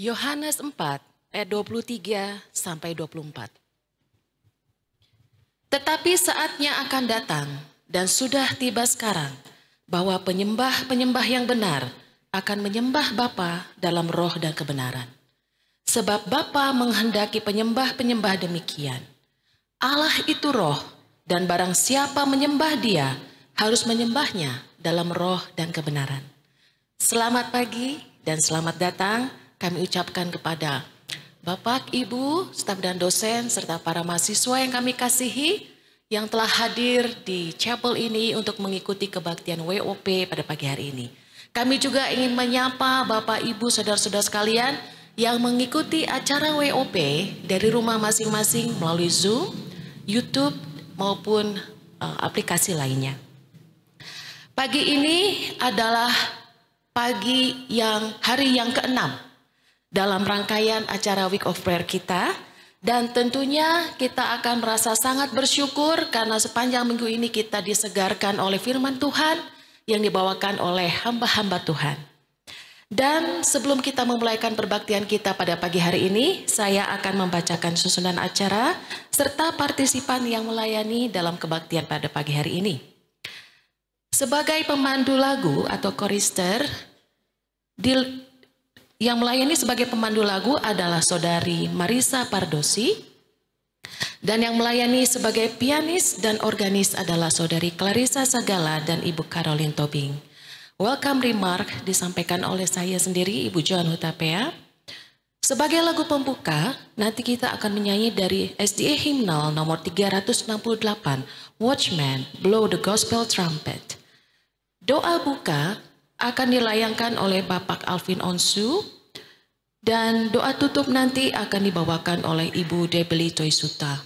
Yohanes 4 ayat 23 sampai 24. Tetapi saatnya akan datang dan sudah tiba sekarang bahwa penyembah-penyembah yang benar akan menyembah Bapa dalam roh dan kebenaran. Sebab Bapa menghendaki penyembah-penyembah demikian. Allah itu roh dan barang siapa menyembah dia harus menyembahnya dalam roh dan kebenaran. Selamat pagi dan selamat datang kami ucapkan kepada Bapak, Ibu, staf dan dosen, serta para mahasiswa yang kami kasihi, yang telah hadir di chapel ini untuk mengikuti kebaktian WOP pada pagi hari ini. Kami juga ingin menyapa Bapak, Ibu, saudara-saudara sekalian yang mengikuti acara WOP dari rumah masing-masing melalui Zoom, YouTube, maupun uh, aplikasi lainnya. Pagi ini adalah pagi yang hari yang keenam dalam rangkaian acara Week of Prayer kita. Dan tentunya kita akan merasa sangat bersyukur karena sepanjang minggu ini kita disegarkan oleh firman Tuhan yang dibawakan oleh hamba-hamba Tuhan. Dan sebelum kita memulaikan perbaktian kita pada pagi hari ini, saya akan membacakan susunan acara serta partisipan yang melayani dalam kebaktian pada pagi hari ini. Sebagai pemandu lagu atau korister, yang melayani sebagai pemandu lagu adalah saudari Marisa Pardosi. Dan yang melayani sebagai pianis dan organis adalah saudari Clarissa Sagala dan Ibu Caroline Tobing. Welcome remark disampaikan oleh saya sendiri Ibu Joan Hutapea. Sebagai lagu pembuka, nanti kita akan menyanyi dari SDA Hymnal nomor 368, Watchman, Blow the Gospel Trumpet. Doa buka akan dilayangkan oleh Bapak Alvin Onsu dan doa tutup nanti akan dibawakan oleh Ibu Debeli Toisuta.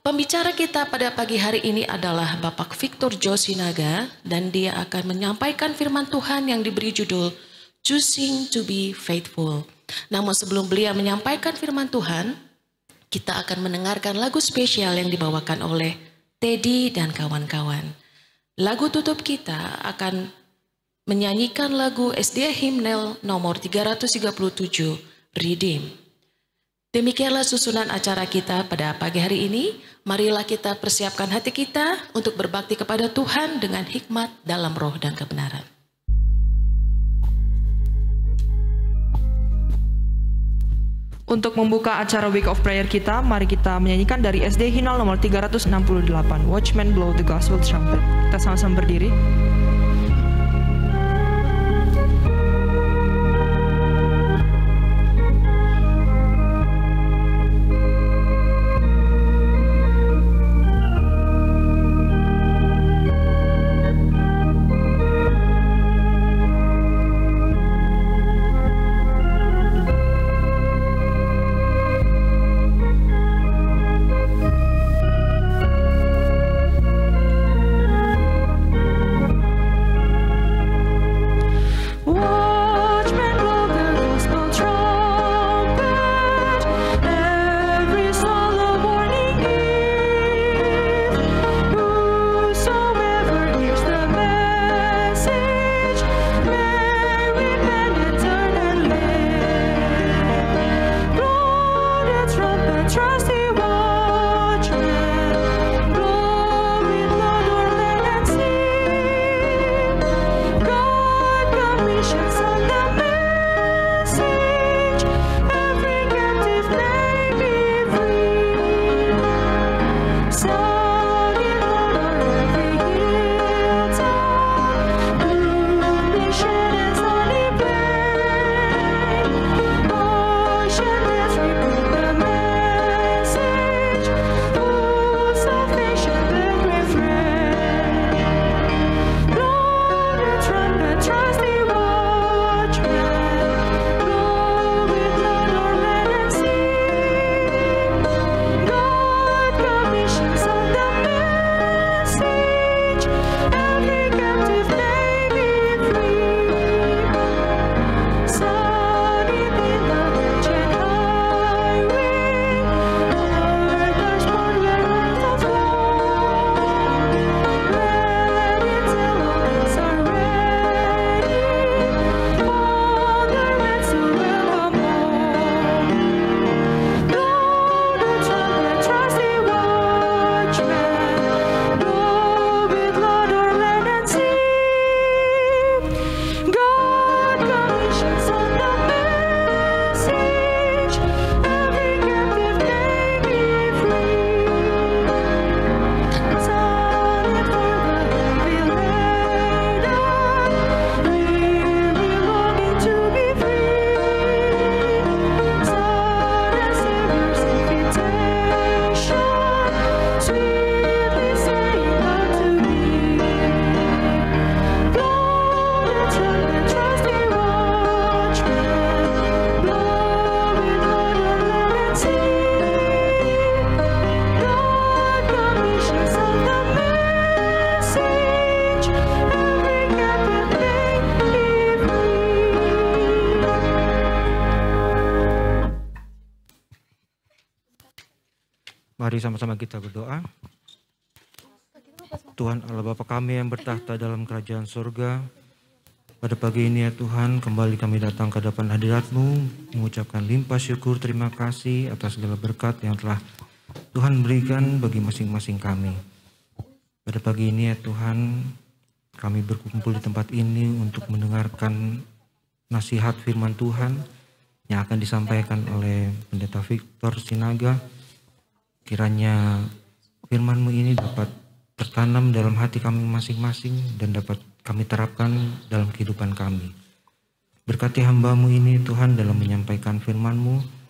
Pembicara kita pada pagi hari ini adalah Bapak Victor Josinaga dan dia akan menyampaikan firman Tuhan yang diberi judul Choosing to be Faithful. Namun sebelum beliau menyampaikan firman Tuhan, kita akan mendengarkan lagu spesial yang dibawakan oleh Teddy dan kawan-kawan. Lagu tutup kita akan menyanyikan lagu SDA Hymnal nomor 337, Redeem. Demikianlah susunan acara kita pada pagi hari ini. Marilah kita persiapkan hati kita untuk berbakti kepada Tuhan dengan hikmat dalam roh dan kebenaran. Untuk membuka acara Week of Prayer kita, mari kita menyanyikan dari SD Hymnal nomor 368, Watchman Blow the Gospel Trumpet. Kita sama-sama berdiri. Mari sama-sama kita berdoa. Tuhan Allah Bapa kami yang bertahta dalam kerajaan surga. Pada pagi ini ya Tuhan, kembali kami datang ke hadapan hadiratmu, mengucapkan limpah syukur terima kasih atas segala berkat yang telah Tuhan berikan bagi masing-masing kami. Pada pagi ini ya Tuhan, kami berkumpul di tempat ini untuk mendengarkan nasihat firman Tuhan yang akan disampaikan oleh Pendeta Victor Sinaga. Kiranya firman-Mu ini dapat tertanam dalam hati kami masing-masing dan dapat kami terapkan dalam kehidupan kami. Berkati hambamu ini Tuhan dalam menyampaikan firman-Mu.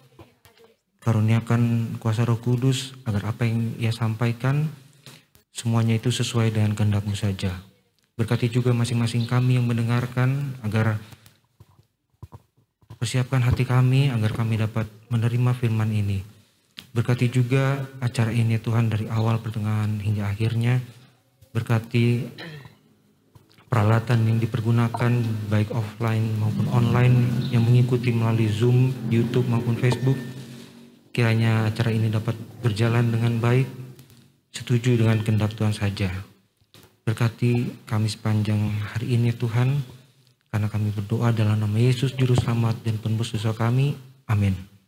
Karuniakan kuasa roh kudus agar apa yang ia sampaikan semuanya itu sesuai dengan kehendak-Mu saja. Berkati juga masing-masing kami yang mendengarkan agar persiapkan hati kami agar kami dapat menerima firman ini. Berkati juga acara ini Tuhan dari awal pertengahan hingga akhirnya. Berkati peralatan yang dipergunakan baik offline maupun online yang mengikuti melalui Zoom, YouTube maupun Facebook. Kiranya acara ini dapat berjalan dengan baik, setuju dengan kehendak Tuhan saja. Berkati kami sepanjang hari ini Tuhan, karena kami berdoa dalam nama Yesus Juru Selamat dan penebus dosa kami. Amin.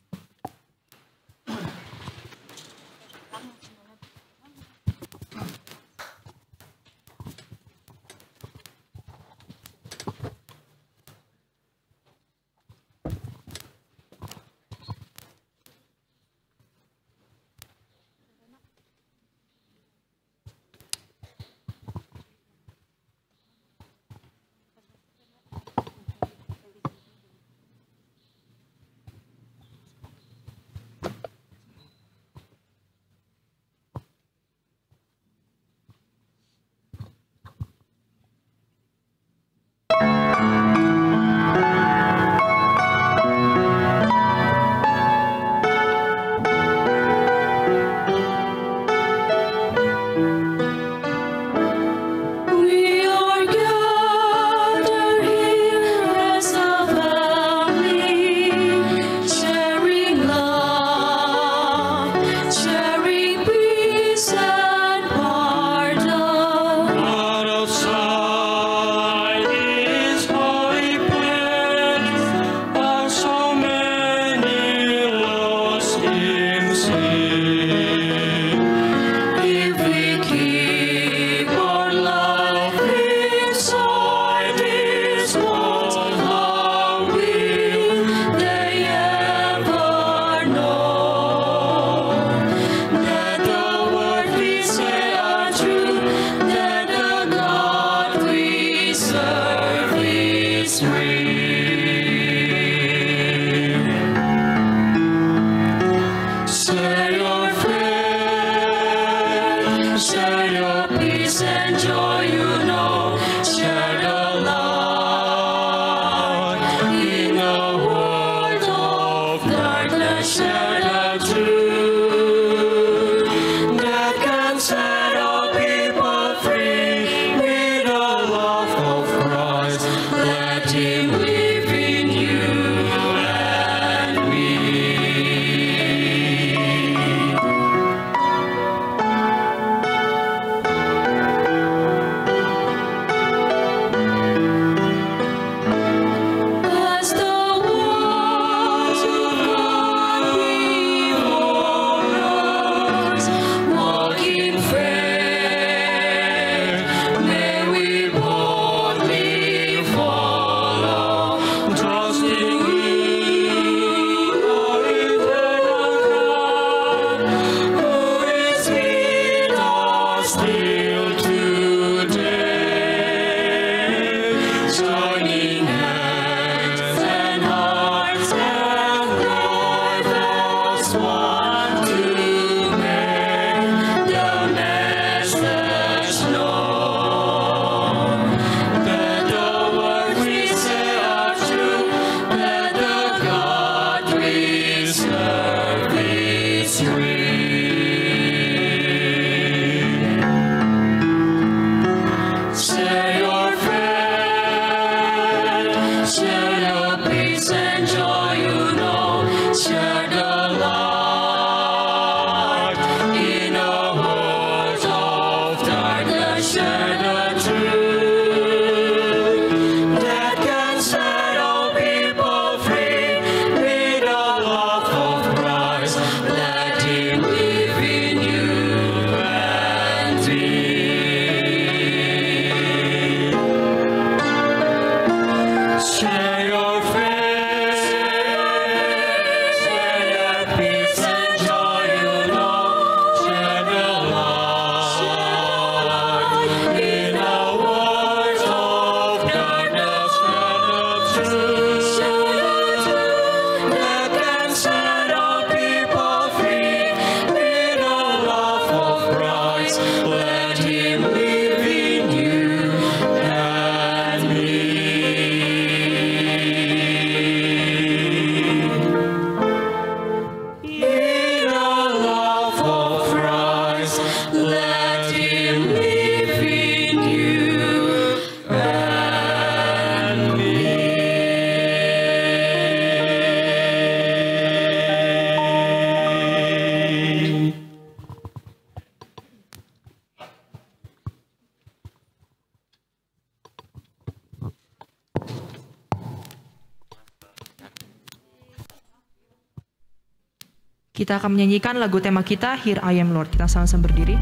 Kita akan menyanyikan lagu tema kita Here I Am Lord. Kita sama-sama berdiri.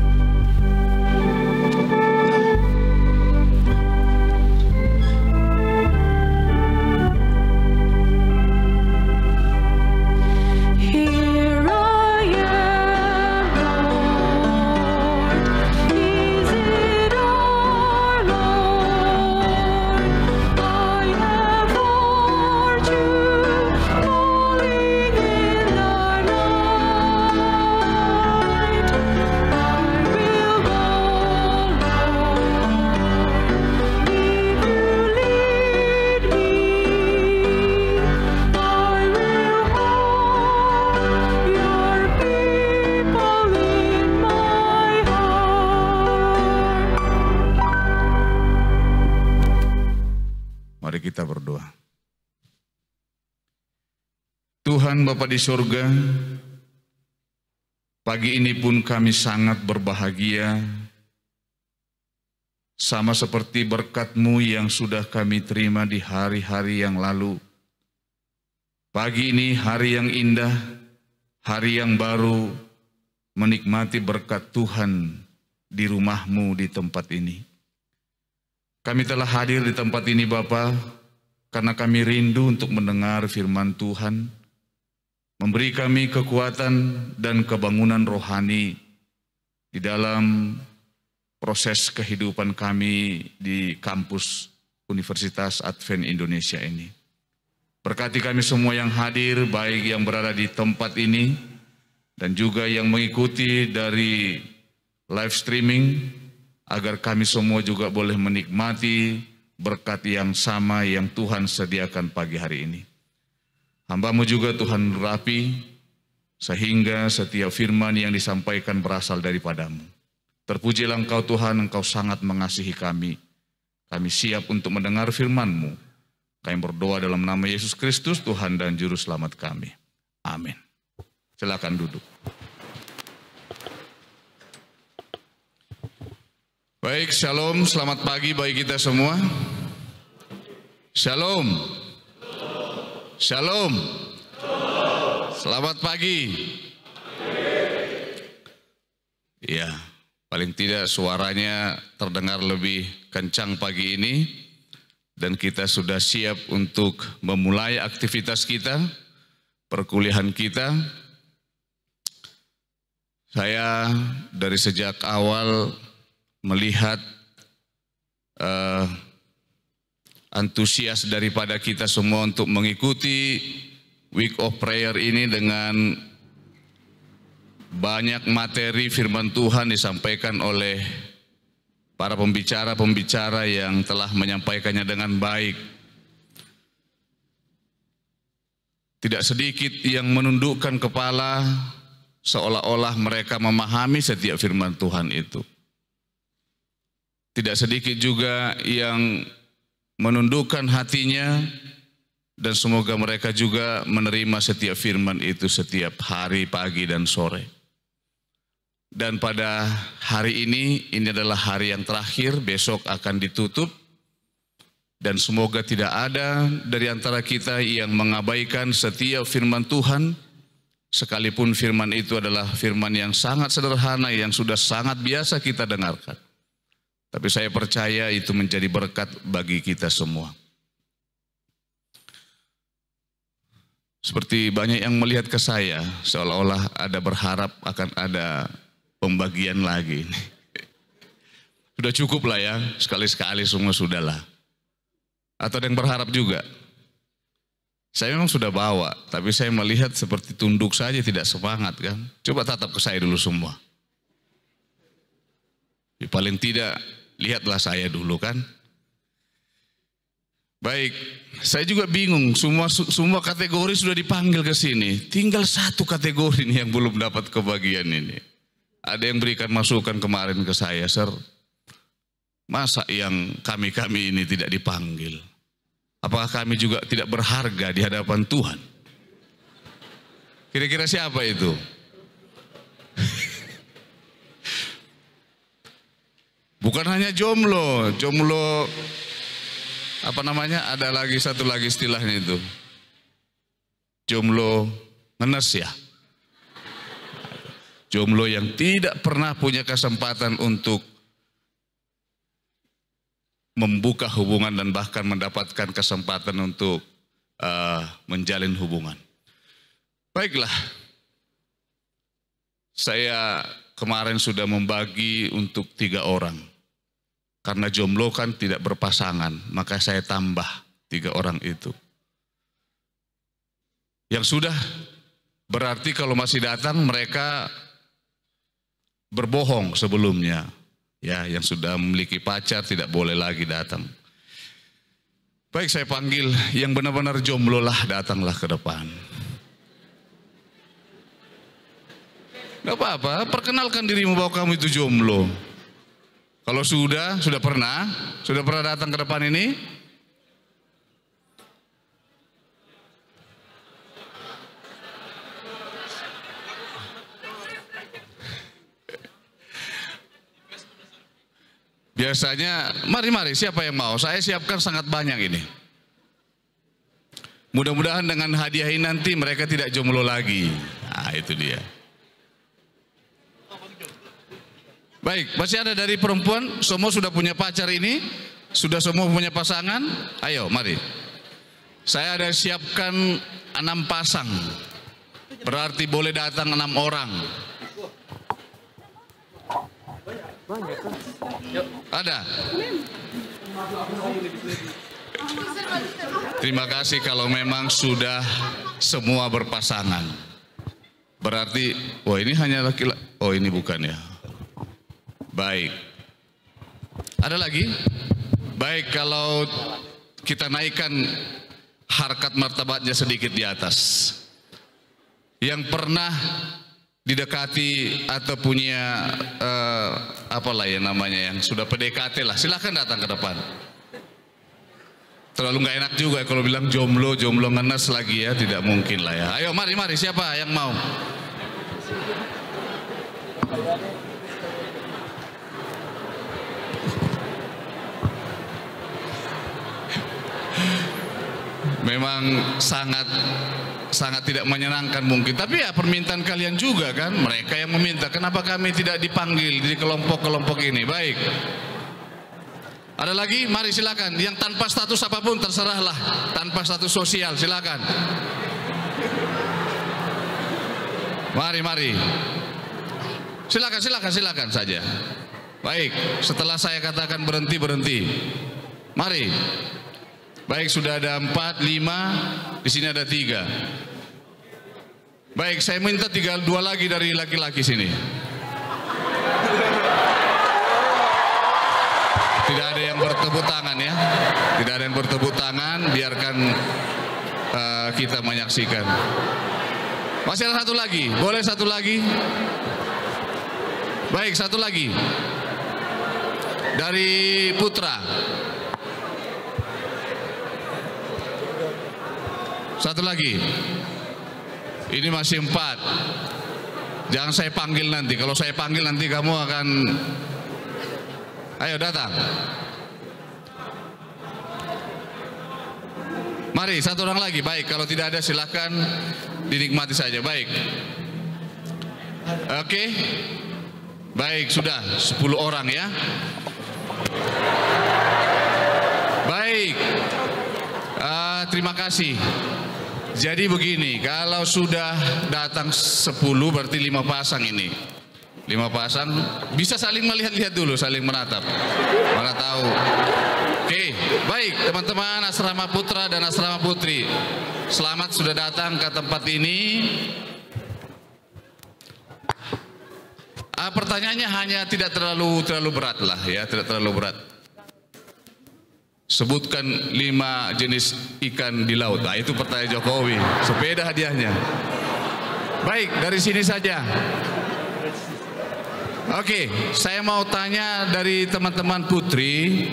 Mari kita berdoa. Tuhan Bapa di surga, pagi ini pun kami sangat berbahagia, sama seperti berkat-Mu yang sudah kami terima di hari-hari yang lalu. Pagi ini hari yang indah, hari yang baru, menikmati berkat Tuhan di rumah-Mu di tempat ini. Kami telah hadir di tempat ini Bapa karena kami rindu untuk mendengar firman Tuhan, memberi kami kekuatan dan kebangunan rohani di dalam proses kehidupan kami di kampus Universitas Advent Indonesia ini. Berkati kami semua yang hadir, baik yang berada di tempat ini dan juga yang mengikuti dari live streaming agar kami semua juga boleh menikmati berkat yang sama yang Tuhan sediakan pagi hari ini. Hambamu juga Tuhan rapi, sehingga setiap firman yang disampaikan berasal daripadamu. Terpujilah Engkau Tuhan, Engkau sangat mengasihi kami. Kami siap untuk mendengar firman-Mu. Kami berdoa dalam nama Yesus Kristus, Tuhan dan Juru Selamat kami. Amin. Silakan duduk. Baik, shalom, selamat pagi bagi kita semua. Shalom. Shalom. Selamat pagi. Ya, paling tidak suaranya terdengar lebih kencang pagi ini dan kita sudah siap untuk memulai aktivitas kita, perkuliahan kita. Saya dari sejak awal melihat eh, antusias daripada kita semua untuk mengikuti Week of Prayer ini dengan banyak materi firman Tuhan disampaikan oleh para pembicara-pembicara yang telah menyampaikannya dengan baik. Tidak sedikit yang menundukkan kepala seolah-olah mereka memahami setiap firman Tuhan itu. Tidak sedikit juga yang menundukkan hatinya dan semoga mereka juga menerima setiap firman itu setiap hari, pagi, dan sore. Dan pada hari ini, ini adalah hari yang terakhir, besok akan ditutup. Dan semoga tidak ada dari antara kita yang mengabaikan setiap firman Tuhan, sekalipun firman itu adalah firman yang sangat sederhana, yang sudah sangat biasa kita dengarkan. Tapi saya percaya itu menjadi berkat bagi kita semua. Seperti banyak yang melihat ke saya, seolah-olah ada berharap akan ada pembagian lagi. Sudah cukup lah ya, sekali-sekali semua sudahlah. Atau ada yang berharap juga. Saya memang sudah bawa, tapi saya melihat seperti tunduk saja tidak semangat kan. Coba tatap ke saya dulu semua. Ya, paling tidak lihatlah saya dulu kan. Baik, saya juga bingung. Semua semua kategori sudah dipanggil ke sini. Tinggal satu kategori nih yang belum dapat kebagian ini. Ada yang berikan masukan kemarin ke saya, Sir. Masa yang kami-kami ini tidak dipanggil? Apakah kami juga tidak berharga di hadapan Tuhan? Kira-kira siapa itu? Bukan hanya jomblo, jomblo apa namanya? Ada lagi satu lagi istilahnya itu. Jomblo ngenes ya. jomblo yang tidak pernah punya kesempatan untuk membuka hubungan dan bahkan mendapatkan kesempatan untuk uh, menjalin hubungan. Baiklah, saya kemarin sudah membagi untuk tiga orang. Karena jomblo kan tidak berpasangan, maka saya tambah tiga orang itu. Yang sudah berarti kalau masih datang mereka berbohong sebelumnya. Ya, yang sudah memiliki pacar tidak boleh lagi datang. Baik saya panggil yang benar-benar jomblo lah datanglah ke depan. Gak apa-apa, perkenalkan dirimu bahwa kamu itu jomblo. Kalau sudah, sudah pernah, sudah pernah datang ke depan ini? Biasanya, mari-mari siapa yang mau? Saya siapkan sangat banyak ini. Mudah-mudahan dengan hadiah ini nanti mereka tidak jomblo lagi. Nah, itu dia. Baik, masih ada dari perempuan, semua sudah punya pacar ini, sudah semua punya pasangan. Ayo, mari. Saya ada siapkan enam pasang, berarti boleh datang enam orang. Ada. Terima kasih kalau memang sudah semua berpasangan. Berarti, oh ini hanya laki-laki. Oh ini bukan ya. Baik. Ada lagi? Baik kalau kita naikkan harkat martabatnya sedikit di atas. Yang pernah didekati atau punya uh, apalah ya namanya yang sudah PDKT lah silahkan datang ke depan terlalu nggak enak juga kalau bilang jomblo jomblo ngenes lagi ya tidak mungkin lah ya ayo mari mari siapa yang mau memang sangat sangat tidak menyenangkan mungkin. Tapi ya permintaan kalian juga kan mereka yang meminta. Kenapa kami tidak dipanggil di kelompok-kelompok ini? Baik. Ada lagi? Mari silakan. Yang tanpa status apa pun terserahlah. Tanpa status sosial silakan. Mari mari. Silakan silakan silakan saja. Baik. Setelah saya katakan berhenti berhenti. Mari Baik, sudah ada empat, lima, di sini ada tiga. Baik, saya minta tiga, dua lagi dari laki-laki sini. Tidak ada yang bertepuk tangan ya. Tidak ada yang bertepuk tangan, biarkan uh, kita menyaksikan. Masih ada satu lagi, boleh satu lagi? Baik, satu lagi. Dari Putra. Satu lagi. Ini masih empat. Jangan saya panggil nanti. Kalau saya panggil nanti kamu akan... Ayo datang. Mari satu orang lagi. Baik, kalau tidak ada silahkan dinikmati saja. Baik. Oke. Baik, sudah 10 orang ya. Baik. Uh, terima kasih. Jadi begini, kalau sudah datang 10 berarti lima pasang ini. Lima pasang bisa saling melihat-lihat dulu, saling menatap. Mana tahu. Oke, baik teman-teman asrama putra dan asrama putri. Selamat sudah datang ke tempat ini. Ah, pertanyaannya hanya tidak terlalu terlalu berat lah ya, tidak terlalu berat. Sebutkan lima jenis ikan di laut. Nah itu pertanyaan Jokowi. Sepeda hadiahnya. Baik, dari sini saja. Oke, saya mau tanya dari teman-teman putri.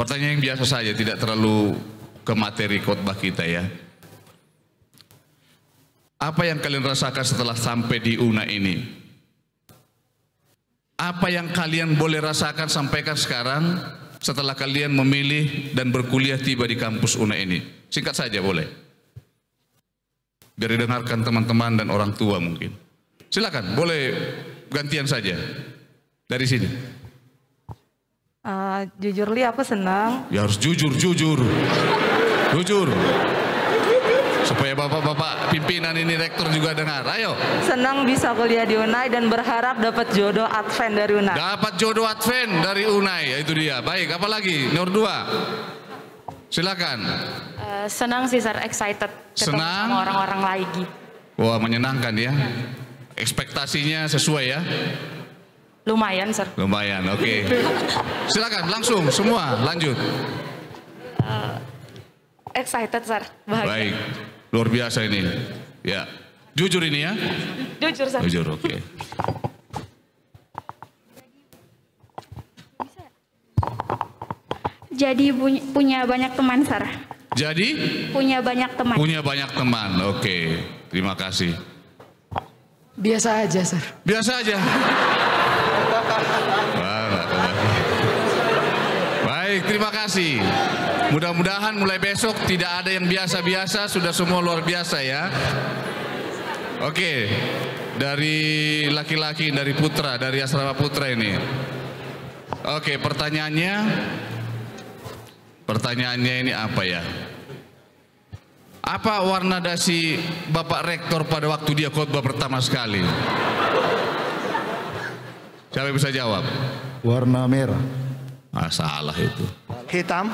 Pertanyaan yang biasa saja, tidak terlalu ke materi khotbah kita ya. Apa yang kalian rasakan setelah sampai di UNA ini? Apa yang kalian boleh rasakan sampaikan sekarang setelah kalian memilih dan berkuliah tiba di kampus UNA ini? Singkat saja boleh. Biar didengarkan teman-teman dan orang tua mungkin. Silakan, boleh gantian saja dari sini. Eh, jujur li aku senang Ya harus jujur, jujur, jujur. Supaya bapak-bapak pimpinan ini rektor juga dengar. Ayo, senang bisa kuliah di Unai dan berharap dapat jodoh Advent dari Unai. dapat jodoh Advent dari Unai. Ya, Itu dia. Baik, apa lagi? Nomor dua. Silakan. Eh, senang sih Sir, excited ketemu Senang. sama orang-orang lagi. Wah, menyenangkan ya. Ekspektasinya sesuai ya. Lumayan Sir. Lumayan, oke. Silakan langsung semua lanjut. Excited Sir, bahagia. Baik, luar biasa ini. Ya, jujur ini ya. Jujur Sir. Jujur, oke. Jadi puny- punya banyak teman, Sar. Jadi Punya banyak teman. punya banyak teman. Oke, terima kasih. Biasa aja, Sir. Biasa aja. Baik, terima kasih. Mudah-mudahan mulai besok tidak ada yang biasa-biasa, sudah semua luar biasa ya. Oke, dari laki-laki, dari putra, dari asrama putra ini. Oke, pertanyaannya, pertanyaannya ini apa ya? Apa warna dasi Bapak Rektor pada waktu dia khotbah pertama sekali? Siapa yang bisa jawab? Warna merah. Ah, salah itu. Hitam.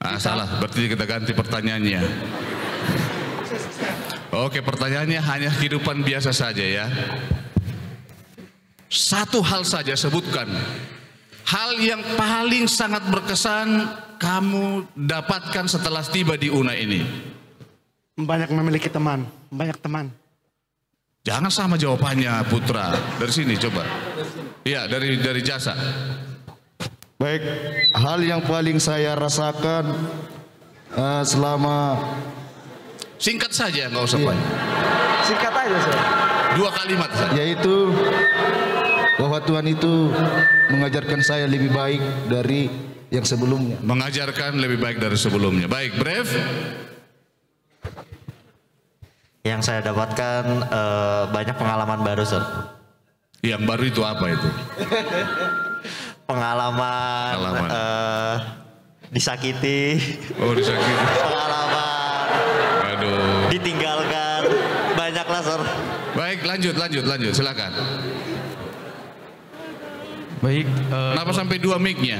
Ah, salah. Berarti kita ganti pertanyaannya. Oke, pertanyaannya hanya kehidupan biasa saja ya. Satu hal saja sebutkan. Hal yang paling sangat berkesan kamu dapatkan setelah tiba di UNA ini. Banyak memiliki teman. Banyak teman. Jangan sama jawabannya Putra. Dari sini coba. Iya, dari dari jasa. Baik, hal yang paling saya rasakan eh, selama Singkat saja, nggak usah banyak. singkat aja saya. Dua kalimat saja. Yaitu bahwa Tuhan itu mengajarkan saya lebih baik dari yang sebelumnya. Mengajarkan lebih baik dari sebelumnya. Baik, Brev. Yang saya dapatkan eh, banyak pengalaman baru, Sir. Yang baru itu apa itu? Pengalaman, Pengalaman. eh, disakiti, Oh, disakiti. pengalaman Aduh. ditinggalkan, banyak lah, Sir. Baik, lanjut, lanjut, lanjut. Silakan. Baik, eh, Kenapa sampai dua mic-nya?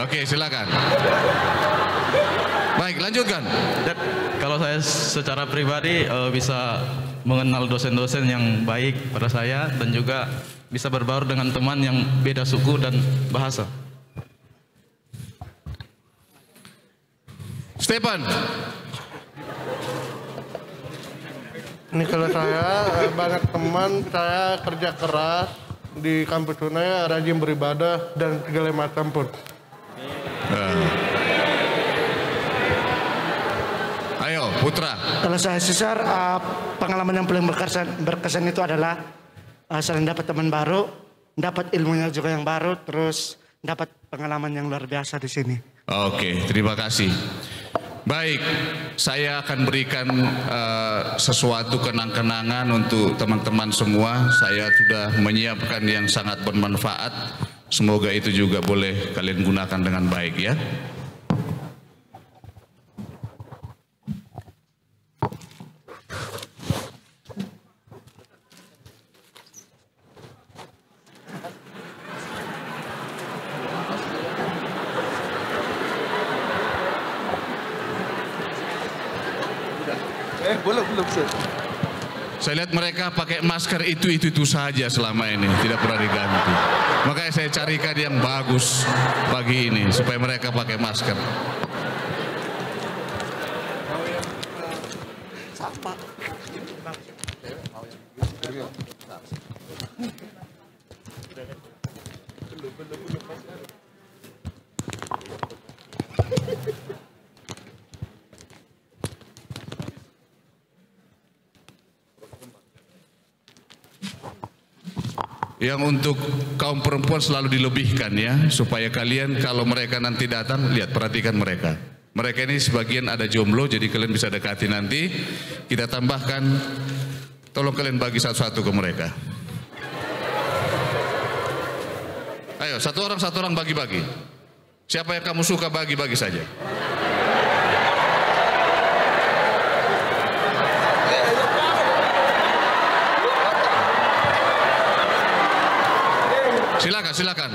Oke, silakan. Baik, lanjutkan. dan kalau saya secara pribadi eh, bisa mengenal dosen-dosen yang baik pada saya dan juga bisa berbaur dengan teman yang beda suku dan bahasa. Stefan. Ini kalau saya eh, banyak teman, saya kerja keras di kampus Unai, rajin beribadah dan segala macam pun. Nah. Ayo, Putra. Kalau saya sisar eh, pengalaman yang paling berkesan, berkesan itu adalah eh, selain dapat teman baru, dapat ilmunya juga yang baru, terus dapat pengalaman yang luar biasa di sini. Oke, terima kasih. Baik, saya akan berikan eh, sesuatu kenang-kenangan untuk teman-teman semua. Saya sudah menyiapkan yang sangat bermanfaat. Semoga itu juga boleh kalian gunakan dengan baik ya. Mereka pakai masker itu itu itu saja selama ini, tidak pernah diganti. Makanya saya carikan yang bagus pagi ini supaya mereka pakai masker. Yang untuk kaum perempuan selalu dilebihkan ya, supaya kalian kalau mereka nanti datang, lihat perhatikan mereka. Mereka ini sebagian ada jomblo, jadi kalian bisa dekati nanti. Kita tambahkan Tolong kalian bagi satu-satu ke mereka. Ayo, satu orang satu orang bagi-bagi. Siapa yang kamu suka bagi-bagi saja. Silakan, silakan.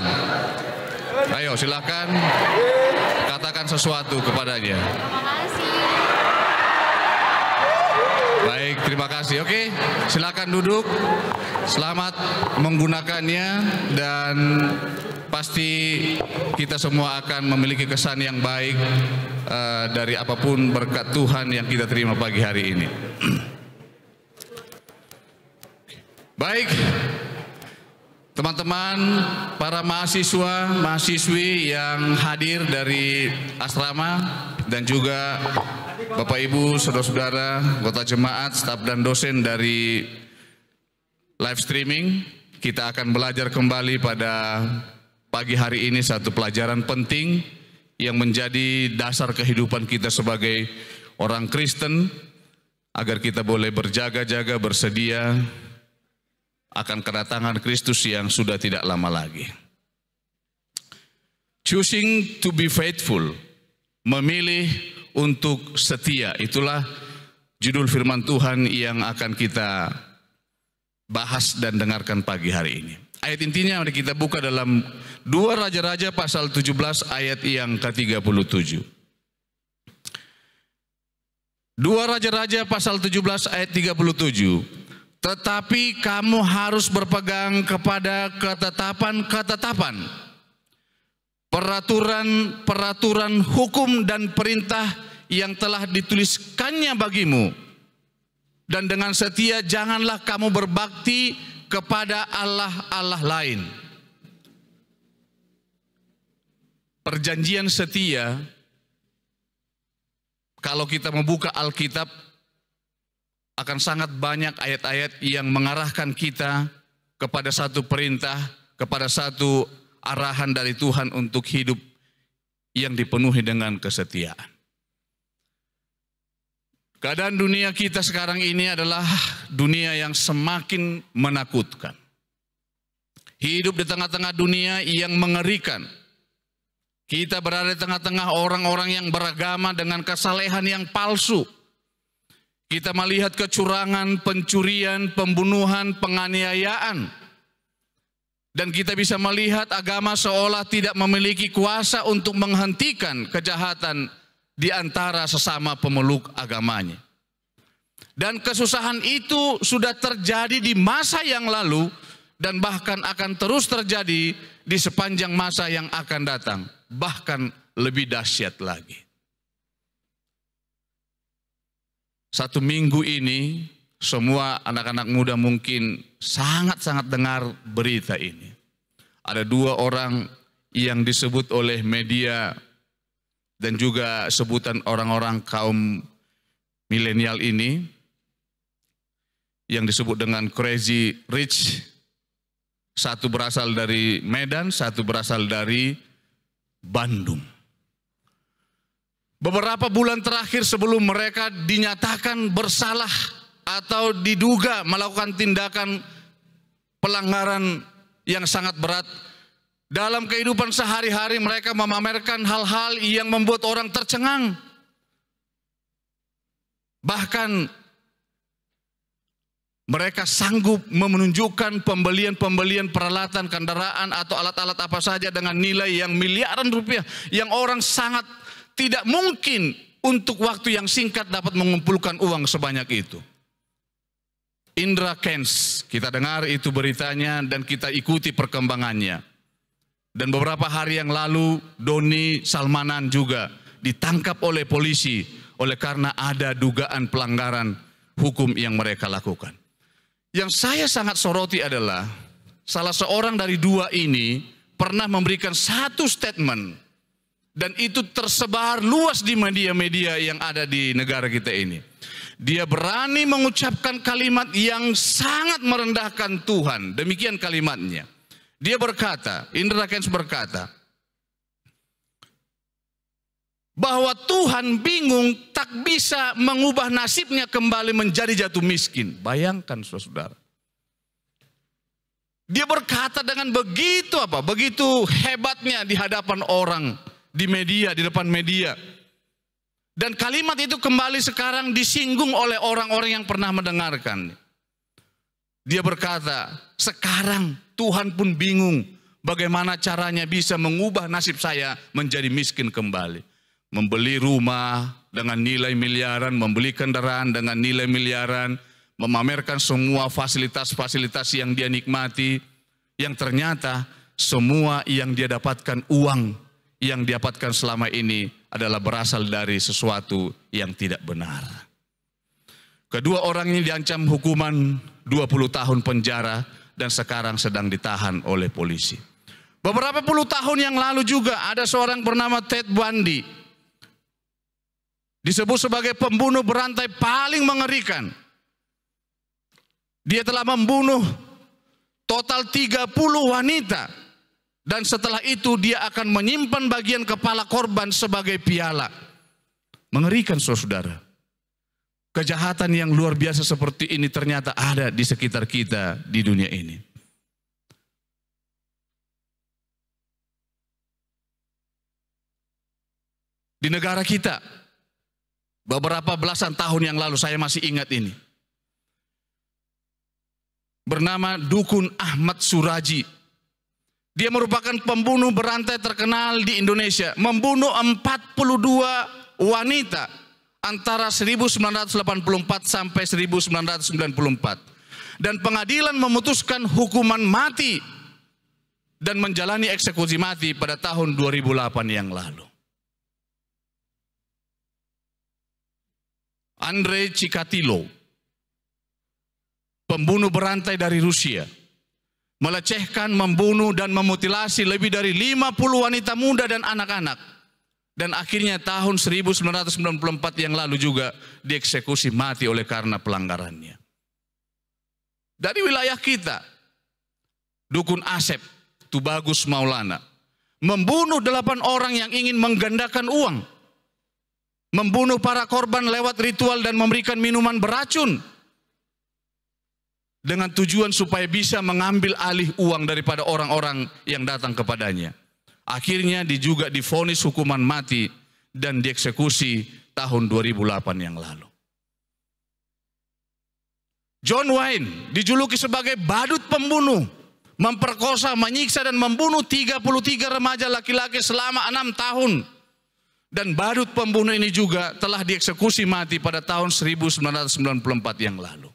Ayo, silakan. Katakan sesuatu kepadanya. Baik, terima kasih. Oke, silakan duduk. Selamat menggunakannya dan pasti kita semua akan memiliki kesan yang baik eh, dari apa pun berkat Tuhan yang kita terima pagi hari ini. Baik, teman-teman, para mahasiswa, mahasiswi yang hadir dari asrama dan juga Bapak Ibu, saudara-saudara, anggota jemaat, staf dan dosen dari live streaming, kita akan belajar kembali pada pagi hari ini satu pelajaran penting yang menjadi dasar kehidupan kita sebagai orang Kristen agar kita boleh berjaga-jaga bersedia akan kedatangan Kristus yang sudah tidak lama lagi. Choosing to be faithful, memilih untuk setia, itulah judul firman Tuhan yang akan kita bahas dan dengarkan pagi hari ini. Ayat intinya mari kita buka dalam dua Raja-Raja pasal 17 ayat yang ke-37. Dua Raja-Raja pasal 17 ayat 37. Tetapi kamu harus berpegang kepada ketetapan-ketetapan, peraturan-peraturan hukum dan perintah yang telah dituliskannya bagimu. Dan dengan setia janganlah kamu berbakti kepada Allah-Allah lain. Perjanjian setia, kalau kita membuka Alkitab, akan sangat banyak ayat-ayat yang mengarahkan kita kepada satu perintah, kepada satu arahan dari Tuhan untuk hidup yang dipenuhi dengan kesetiaan. Keadaan dunia kita sekarang ini adalah dunia yang semakin menakutkan. Hidup di tengah-tengah dunia yang mengerikan. Kita berada di tengah-tengah orang-orang yang beragama dengan kesalehan yang palsu. Kita melihat kecurangan, pencurian, pembunuhan, penganiayaan. Dan kita bisa melihat agama seolah tidak memiliki kuasa untuk menghentikan kejahatan di antara sesama pemeluk agamanya. Dan kesusahan itu sudah terjadi di masa yang lalu dan bahkan akan terus terjadi di sepanjang masa yang akan datang. Bahkan lebih dahsyat lagi. Satu minggu ini semua anak-anak muda mungkin sangat-sangat dengar berita ini. Ada dua orang yang disebut oleh media dan juga sebutan orang-orang kaum milenial ini yang disebut dengan crazy rich. Satu berasal dari Medan, satu berasal dari Bandung. Beberapa bulan terakhir sebelum mereka dinyatakan bersalah atau diduga melakukan tindakan pelanggaran yang sangat berat dalam kehidupan sehari-hari mereka memamerkan hal-hal yang membuat orang tercengang. Bahkan mereka sanggup menunjukkan pembelian-pembelian peralatan kendaraan atau alat-alat apa saja dengan nilai yang miliaran rupiah yang orang sangat tidak mungkin untuk waktu yang singkat dapat mengumpulkan uang sebanyak itu. Indra Kens, kita dengar itu beritanya dan kita ikuti perkembangannya. Dan beberapa hari yang lalu Doni Salmanan juga ditangkap oleh polisi oleh karena ada dugaan pelanggaran hukum yang mereka lakukan. Yang saya sangat soroti adalah salah seorang dari dua ini pernah memberikan satu statement dan itu tersebar luas di media-media yang ada di negara kita ini. Dia berani mengucapkan kalimat yang sangat merendahkan Tuhan. Demikian kalimatnya. Dia berkata, Indra Kens berkata, bahwa Tuhan bingung tak bisa mengubah nasibnya kembali menjadi jatuh miskin. Bayangkan saudara. Dia berkata dengan begitu apa? Begitu hebatnya di hadapan orang, di media, di depan media. Dan kalimat itu kembali sekarang disinggung oleh orang-orang yang pernah mendengarkan. Dia berkata, sekarang Tuhan pun bingung bagaimana caranya bisa mengubah nasib saya menjadi miskin kembali. Membeli rumah dengan nilai miliaran, membeli kendaraan dengan nilai miliaran, memamerkan semua fasilitas-fasilitas yang dia nikmati, yang ternyata semua yang dia dapatkan uang yang dia dapatkan selama ini adalah berasal dari sesuatu yang tidak benar. Kedua orang ini diancam hukuman 20 tahun penjara dan sekarang sedang ditahan oleh polisi. Beberapa puluh tahun yang lalu juga ada seorang bernama Ted Bundy. Disebut sebagai pembunuh berantai paling mengerikan. Dia telah membunuh total 30 wanita. Dan setelah itu dia akan menyimpan bagian kepala korban sebagai piala. Mengerikan saudara. Kejahatan yang luar biasa seperti ini ternyata ada di sekitar kita di dunia ini. Di negara kita, beberapa belasan tahun yang lalu saya masih ingat ini. Bernama Dukun Ahmad Suraji. Dia merupakan pembunuh berantai terkenal di Indonesia. Membunuh 42 wanita antara 1984 sampai 1994. Dan pengadilan memutuskan hukuman mati dan menjalani eksekusi mati pada tahun 2008 yang lalu. Andre Cikatilo, pembunuh berantai dari Rusia, melecehkan, membunuh dan memutilasi lebih dari 50 wanita muda dan anak-anak. Dan akhirnya tahun 1994 yang lalu juga dieksekusi mati oleh karena pelanggarannya. Dari wilayah kita, Dukun Asep, Tubagus Maulana, membunuh delapan orang yang ingin menggandakan uang membunuh para korban lewat ritual dan memberikan minuman beracun dengan tujuan supaya bisa mengambil alih uang daripada orang-orang yang datang kepadanya. Akhirnya dia juga difonis hukuman mati dan dieksekusi tahun 2008 yang lalu. John Wayne dijuluki sebagai badut pembunuh, memperkosa, menyiksa dan membunuh 33 remaja laki-laki selama enam tahun dan badut pembunuh ini juga telah dieksekusi mati pada tahun 1994 yang lalu.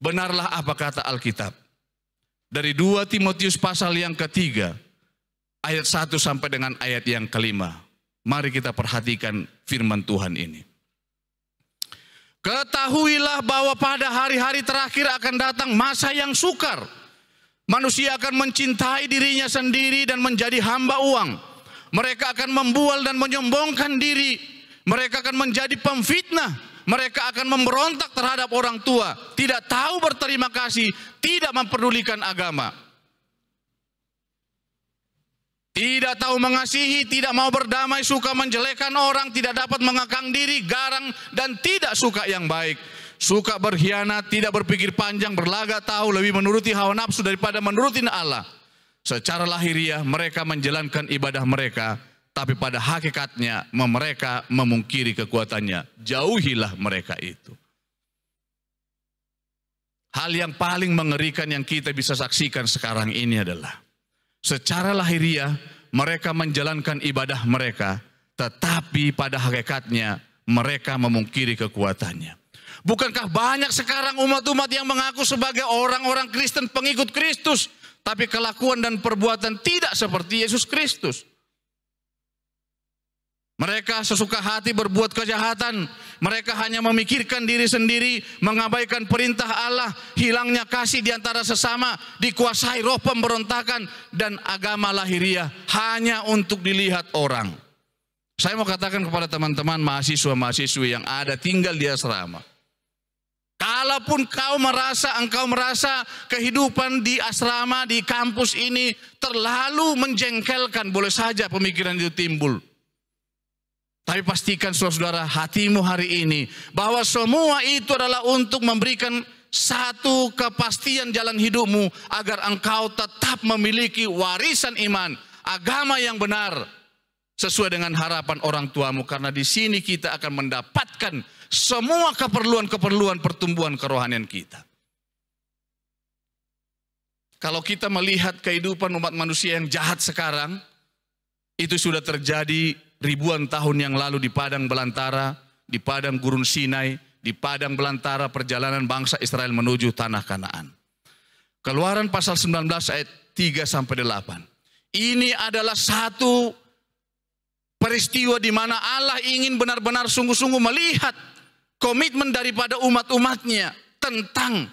Benarlah apa kata Alkitab. Dari 2 Timotius pasal yang ketiga, ayat 1 sampai dengan ayat yang kelima. Mari kita perhatikan firman Tuhan ini. Ketahuilah bahwa pada hari-hari terakhir akan datang masa yang sukar. Manusia akan mencintai dirinya sendiri dan menjadi hamba uang mereka akan membual dan menyombongkan diri. Mereka akan menjadi pemfitnah. Mereka akan memberontak terhadap orang tua. Tidak tahu berterima kasih. Tidak memperdulikan agama. Tidak tahu mengasihi, tidak mau berdamai, suka menjelekan orang, tidak dapat mengekang diri, garang, dan tidak suka yang baik. Suka berkhianat, tidak berpikir panjang, berlaga tahu, lebih menuruti hawa nafsu daripada menuruti Allah. Secara lahiriah mereka menjalankan ibadah mereka, tapi pada hakikatnya mereka memungkiri kekuatannya. Jauhilah mereka itu. Hal yang paling mengerikan yang kita bisa saksikan sekarang ini adalah secara lahiriah mereka menjalankan ibadah mereka, tetapi pada hakikatnya mereka memungkiri kekuatannya. Bukankah banyak sekarang umat-umat yang mengaku sebagai orang-orang Kristen pengikut Kristus, tapi kelakuan dan perbuatan tidak seperti Yesus Kristus. Mereka sesuka hati berbuat kejahatan. Mereka hanya memikirkan diri sendiri, mengabaikan perintah Allah, hilangnya kasih di antara sesama, dikuasai roh pemberontakan dan agama lahiriah hanya untuk dilihat orang. Saya mau katakan kepada teman-teman mahasiswa-mahasiswi yang ada tinggal di asrama. Kalaupun kau merasa, engkau merasa kehidupan di asrama, di kampus ini terlalu menjengkelkan, boleh saja pemikiran itu timbul. Tapi pastikan saudara-saudara hatimu hari ini bahwa semua itu adalah untuk memberikan satu kepastian jalan hidupmu agar engkau tetap memiliki warisan iman, agama yang benar sesuai dengan harapan orang tuamu karena di sini kita akan mendapatkan semua keperluan-keperluan pertumbuhan kerohanian kita. Kalau kita melihat kehidupan umat manusia yang jahat sekarang, itu sudah terjadi ribuan tahun yang lalu di padang belantara, di padang gurun Sinai, di padang belantara perjalanan bangsa Israel menuju tanah Kanaan. Keluaran pasal 19 ayat 3 sampai 8. Ini adalah satu peristiwa di mana Allah ingin benar-benar sungguh-sungguh melihat komitmen daripada umat-umatnya tentang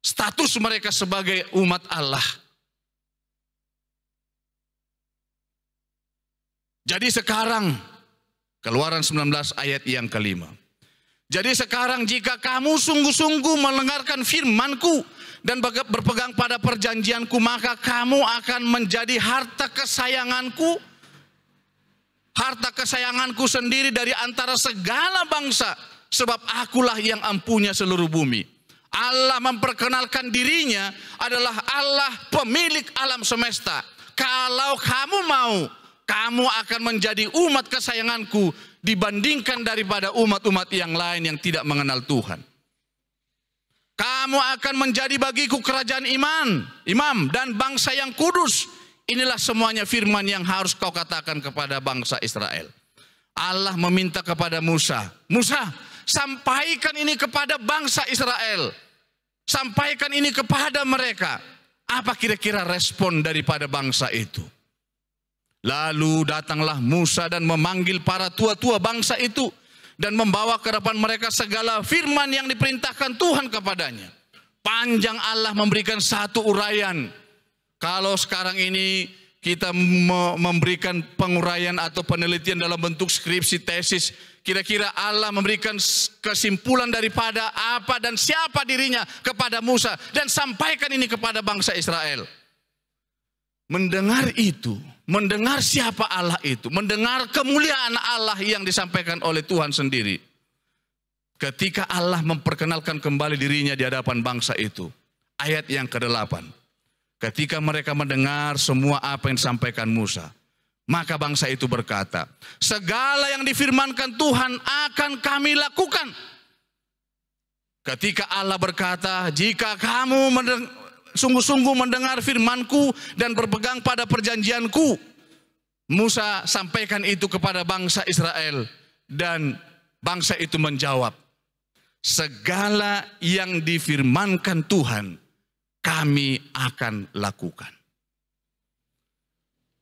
status mereka sebagai umat Allah. Jadi sekarang Keluaran 19 ayat yang kelima. Jadi sekarang jika kamu sungguh-sungguh mendengarkan firmanku dan berpegang pada perjanjianku maka kamu akan menjadi harta kesayanganku harta kesayanganku sendiri dari antara segala bangsa sebab akulah yang ampunya seluruh bumi. Allah memperkenalkan dirinya adalah Allah pemilik alam semesta. Kalau kamu mau, kamu akan menjadi umat kesayanganku dibandingkan daripada umat-umat yang lain yang tidak mengenal Tuhan. Kamu akan menjadi bagiku kerajaan iman, imam dan bangsa yang kudus. Inilah semuanya firman yang harus kau katakan kepada bangsa Israel. Allah meminta kepada Musa, Musa, sampaikan ini kepada bangsa Israel. Sampaikan ini kepada mereka. Apa kira-kira respon daripada bangsa itu? Lalu datanglah Musa dan memanggil para tua-tua bangsa itu dan membawa ke depan mereka segala firman yang diperintahkan Tuhan kepadanya. Panjang Allah memberikan satu uraian. Kalau sekarang ini kita memberikan penguraian atau penelitian dalam bentuk skripsi tesis, kira-kira Allah memberikan kesimpulan daripada apa dan siapa dirinya kepada Musa dan sampaikan ini kepada bangsa Israel. Mendengar itu, mendengar siapa Allah itu, mendengar kemuliaan Allah yang disampaikan oleh Tuhan sendiri. Ketika Allah memperkenalkan kembali dirinya di hadapan bangsa itu. Ayat yang ke-8. Ketika mereka mendengar semua apa yang disampaikan Musa, maka bangsa itu berkata, segala yang difirmankan Tuhan akan kami lakukan. Ketika Allah berkata, jika kamu sungguh-sungguh mendengar firmanku dan berpegang pada perjanjianku, Musa sampaikan itu kepada bangsa Israel dan bangsa itu menjawab, segala yang difirmankan Tuhan kami akan lakukan.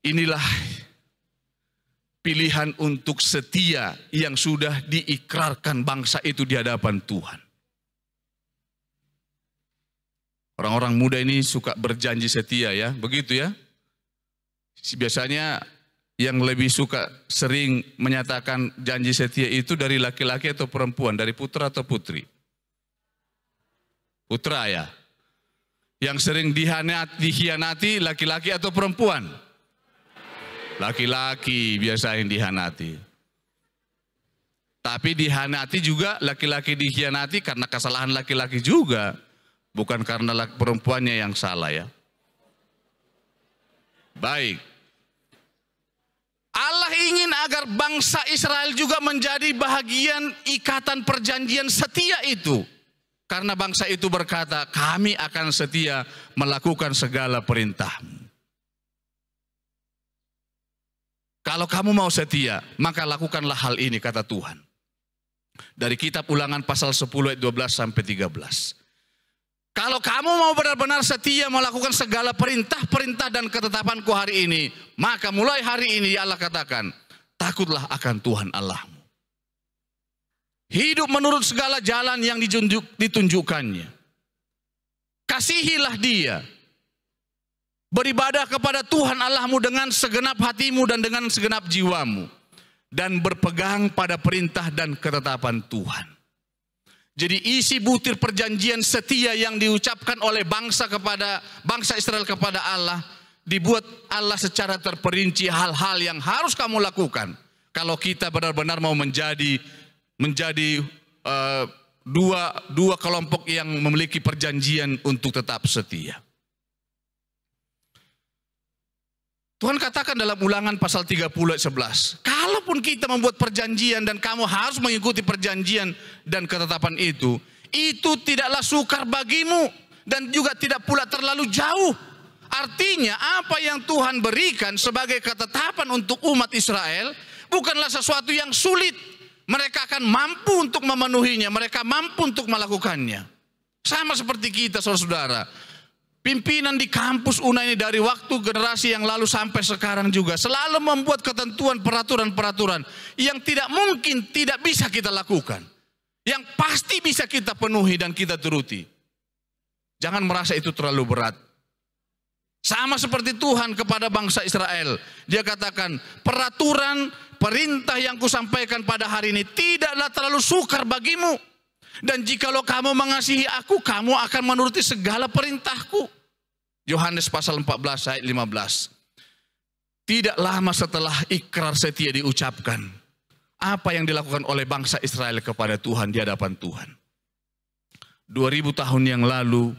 Inilah pilihan untuk setia yang sudah diikrarkan bangsa itu di hadapan Tuhan. Orang-orang muda ini suka berjanji setia ya, begitu ya. Biasanya yang lebih suka sering menyatakan janji setia itu dari laki-laki atau perempuan, dari putra atau putri? Putra ya. Yang sering dihianati laki-laki atau perempuan? Laki-laki biasa yang dihianati. Tapi dihianati juga laki-laki dihianati karena kesalahan laki-laki juga. Bukan karena perempuannya yang salah ya. Baik. Allah ingin agar bangsa Israel juga menjadi bahagian ikatan perjanjian setia itu. Karena bangsa itu berkata, kami akan setia melakukan segala perintahmu. Kalau kamu mau setia, maka lakukanlah hal ini, kata Tuhan. Dari kitab ulangan pasal 10 ayat 12 sampai 13. Kalau kamu mau benar-benar setia melakukan segala perintah-perintah dan ketetapanku hari ini, maka mulai hari ini Allah katakan, takutlah akan Tuhan Allahmu. Hidup menurut segala jalan yang ditunjuk, ditunjukkannya. Kasihilah dia. Beribadah kepada Tuhan Allahmu dengan segenap hatimu dan dengan segenap jiwamu. Dan berpegang pada perintah dan ketetapan Tuhan. Jadi isi butir perjanjian setia yang diucapkan oleh bangsa kepada bangsa Israel kepada Allah dibuat Allah secara terperinci hal-hal yang harus kamu lakukan Kalau kita benar-benar mau menjadi menjadi eh, dua dua kelompok yang memiliki perjanjian untuk tetap setia. Tuhan katakan dalam ulangan pasal 30 ayat 11. Kalaupun kita membuat perjanjian dan kamu harus mengikuti perjanjian dan ketetapan itu. Itu tidaklah sukar bagimu. Dan juga tidak pula terlalu jauh. Artinya apa yang Tuhan berikan sebagai ketetapan untuk umat Israel. Bukanlah sesuatu yang sulit. Mereka akan mampu untuk memenuhinya. Mereka mampu untuk melakukannya. Sama seperti kita saudara-saudara. Pimpinan di kampus UNA ini dari waktu generasi yang lalu sampai sekarang juga selalu membuat ketentuan peraturan-peraturan yang tidak mungkin tidak bisa kita lakukan. Yang pasti bisa kita penuhi dan kita turuti. Jangan merasa itu terlalu berat. Sama seperti Tuhan kepada bangsa Israel. Dia katakan, peraturan, perintah yang kusampaikan pada hari ini tidaklah terlalu sukar bagimu. Dan jikalau kamu mengasihi aku, kamu akan menuruti segala perintahku. Yohanes pasal 14 ayat 15. Tidak lama setelah ikrar setia diucapkan, apa yang dilakukan oleh bangsa Israel kepada Tuhan di hadapan Tuhan. 2000 tahun yang lalu,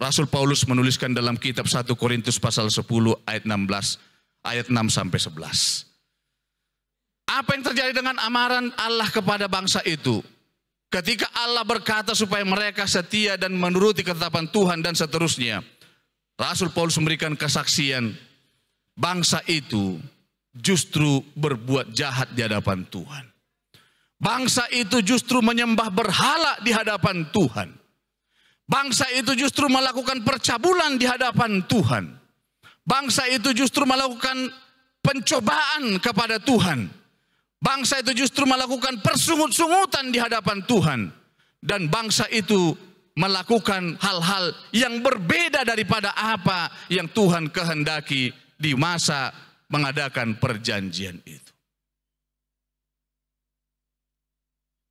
Rasul Paulus menuliskan dalam kitab 1 Korintus pasal 10 ayat 16, ayat 6 sampai 11. Apa yang terjadi dengan amaran Allah kepada bangsa itu? Ketika Allah berkata supaya mereka setia dan menuruti ketetapan Tuhan dan seterusnya. Rasul Paulus memberikan kesaksian bangsa itu justru berbuat jahat di hadapan Tuhan. Bangsa itu justru menyembah berhala di hadapan Tuhan. Bangsa itu justru melakukan percabulan di hadapan Tuhan. Bangsa itu justru melakukan pencobaan kepada Tuhan. Bangsa itu justru melakukan persungut-sungutan di hadapan Tuhan. Dan bangsa itu melakukan hal-hal yang berbeda daripada apa yang Tuhan kehendaki di masa mengadakan perjanjian itu.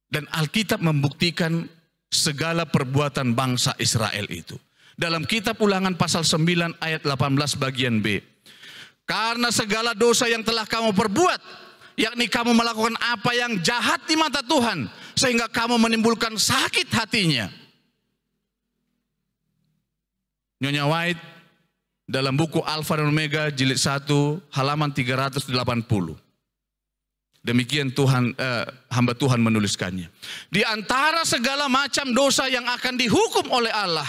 Dan Alkitab membuktikan segala perbuatan bangsa Israel itu. Dalam kitab ulangan pasal 9 ayat 18 bagian B. Karena segala dosa yang telah kamu perbuat yakni kamu melakukan apa yang jahat di mata Tuhan sehingga kamu menimbulkan sakit hatinya. Nyonya White dalam buku Alfa dan Omega jilid 1 halaman 380. Demikian Tuhan eh, hamba Tuhan menuliskannya. Di antara segala macam dosa yang akan dihukum oleh Allah,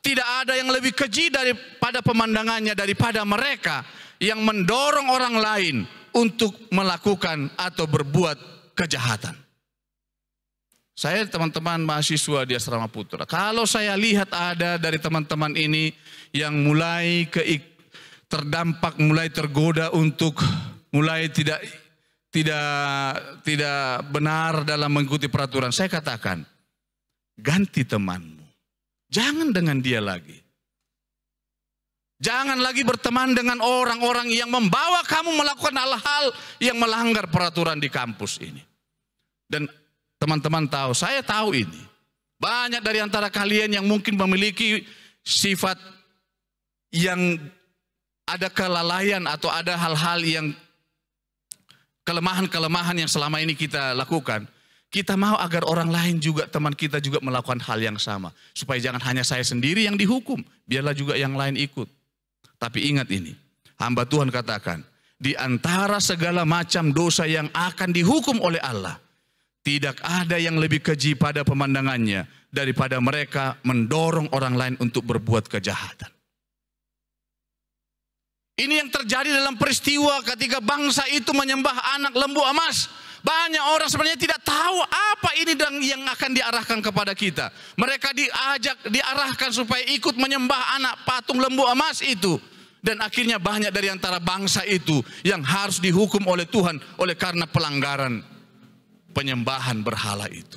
tidak ada yang lebih keji daripada pemandangannya daripada mereka yang mendorong orang lain untuk melakukan atau berbuat kejahatan. Saya teman-teman mahasiswa di Asrama Putra. Kalau saya lihat ada dari teman-teman ini yang mulai ke terdampak, mulai tergoda untuk mulai tidak tidak tidak benar dalam mengikuti peraturan. Saya katakan, ganti temanmu. Jangan dengan dia lagi. Jangan lagi berteman dengan orang-orang yang membawa kamu melakukan hal-hal yang melanggar peraturan di kampus ini. Dan teman-teman tahu, saya tahu ini. Banyak dari antara kalian yang mungkin memiliki sifat yang ada kelalaian atau ada hal-hal yang kelemahan-kelemahan yang selama ini kita lakukan. Kita mau agar orang lain juga, teman kita juga melakukan hal yang sama. Supaya jangan hanya saya sendiri yang dihukum, biarlah juga yang lain ikut. Tapi ingat ini, hamba Tuhan katakan, di antara segala macam dosa yang akan dihukum oleh Allah, tidak ada yang lebih keji pada pemandangannya daripada mereka mendorong orang lain untuk berbuat kejahatan. Ini yang terjadi dalam peristiwa ketika bangsa itu menyembah anak lembu emas. Banyak orang sebenarnya tidak tahu apa ini yang akan diarahkan kepada kita. Mereka diajak, diarahkan supaya ikut menyembah anak patung lembu emas itu. Dan akhirnya banyak dari antara bangsa itu yang harus dihukum oleh Tuhan oleh karena pelanggaran penyembahan berhala itu.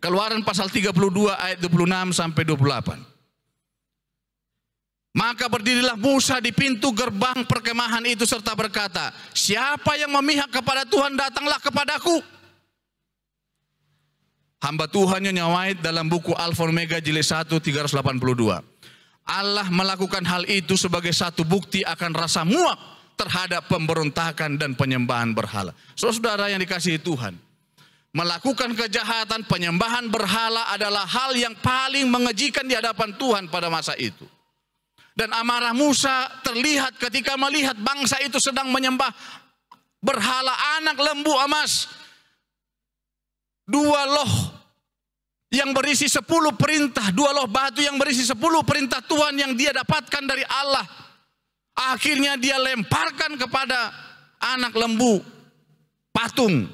Keluaran pasal 32 ayat 26 sampai 28. Maka berdirilah Musa di pintu gerbang perkemahan itu serta berkata, siapa yang memihak kepada Tuhan datanglah kepadaku. Hamba Tuhan yang nyawait dalam buku Alfa Omega jilid 1 382. Allah melakukan hal itu sebagai satu bukti akan rasa muak terhadap pemberontakan dan penyembahan berhala. Saudara yang dikasihi Tuhan, melakukan kejahatan penyembahan berhala adalah hal yang paling mengejikan di hadapan Tuhan pada masa itu. Dan amarah Musa terlihat ketika melihat bangsa itu sedang menyembah berhala anak lembu emas. Dua loh yang berisi sepuluh perintah, dua loh batu yang berisi sepuluh perintah Tuhan yang dia dapatkan dari Allah. Akhirnya dia lemparkan kepada anak lembu patung.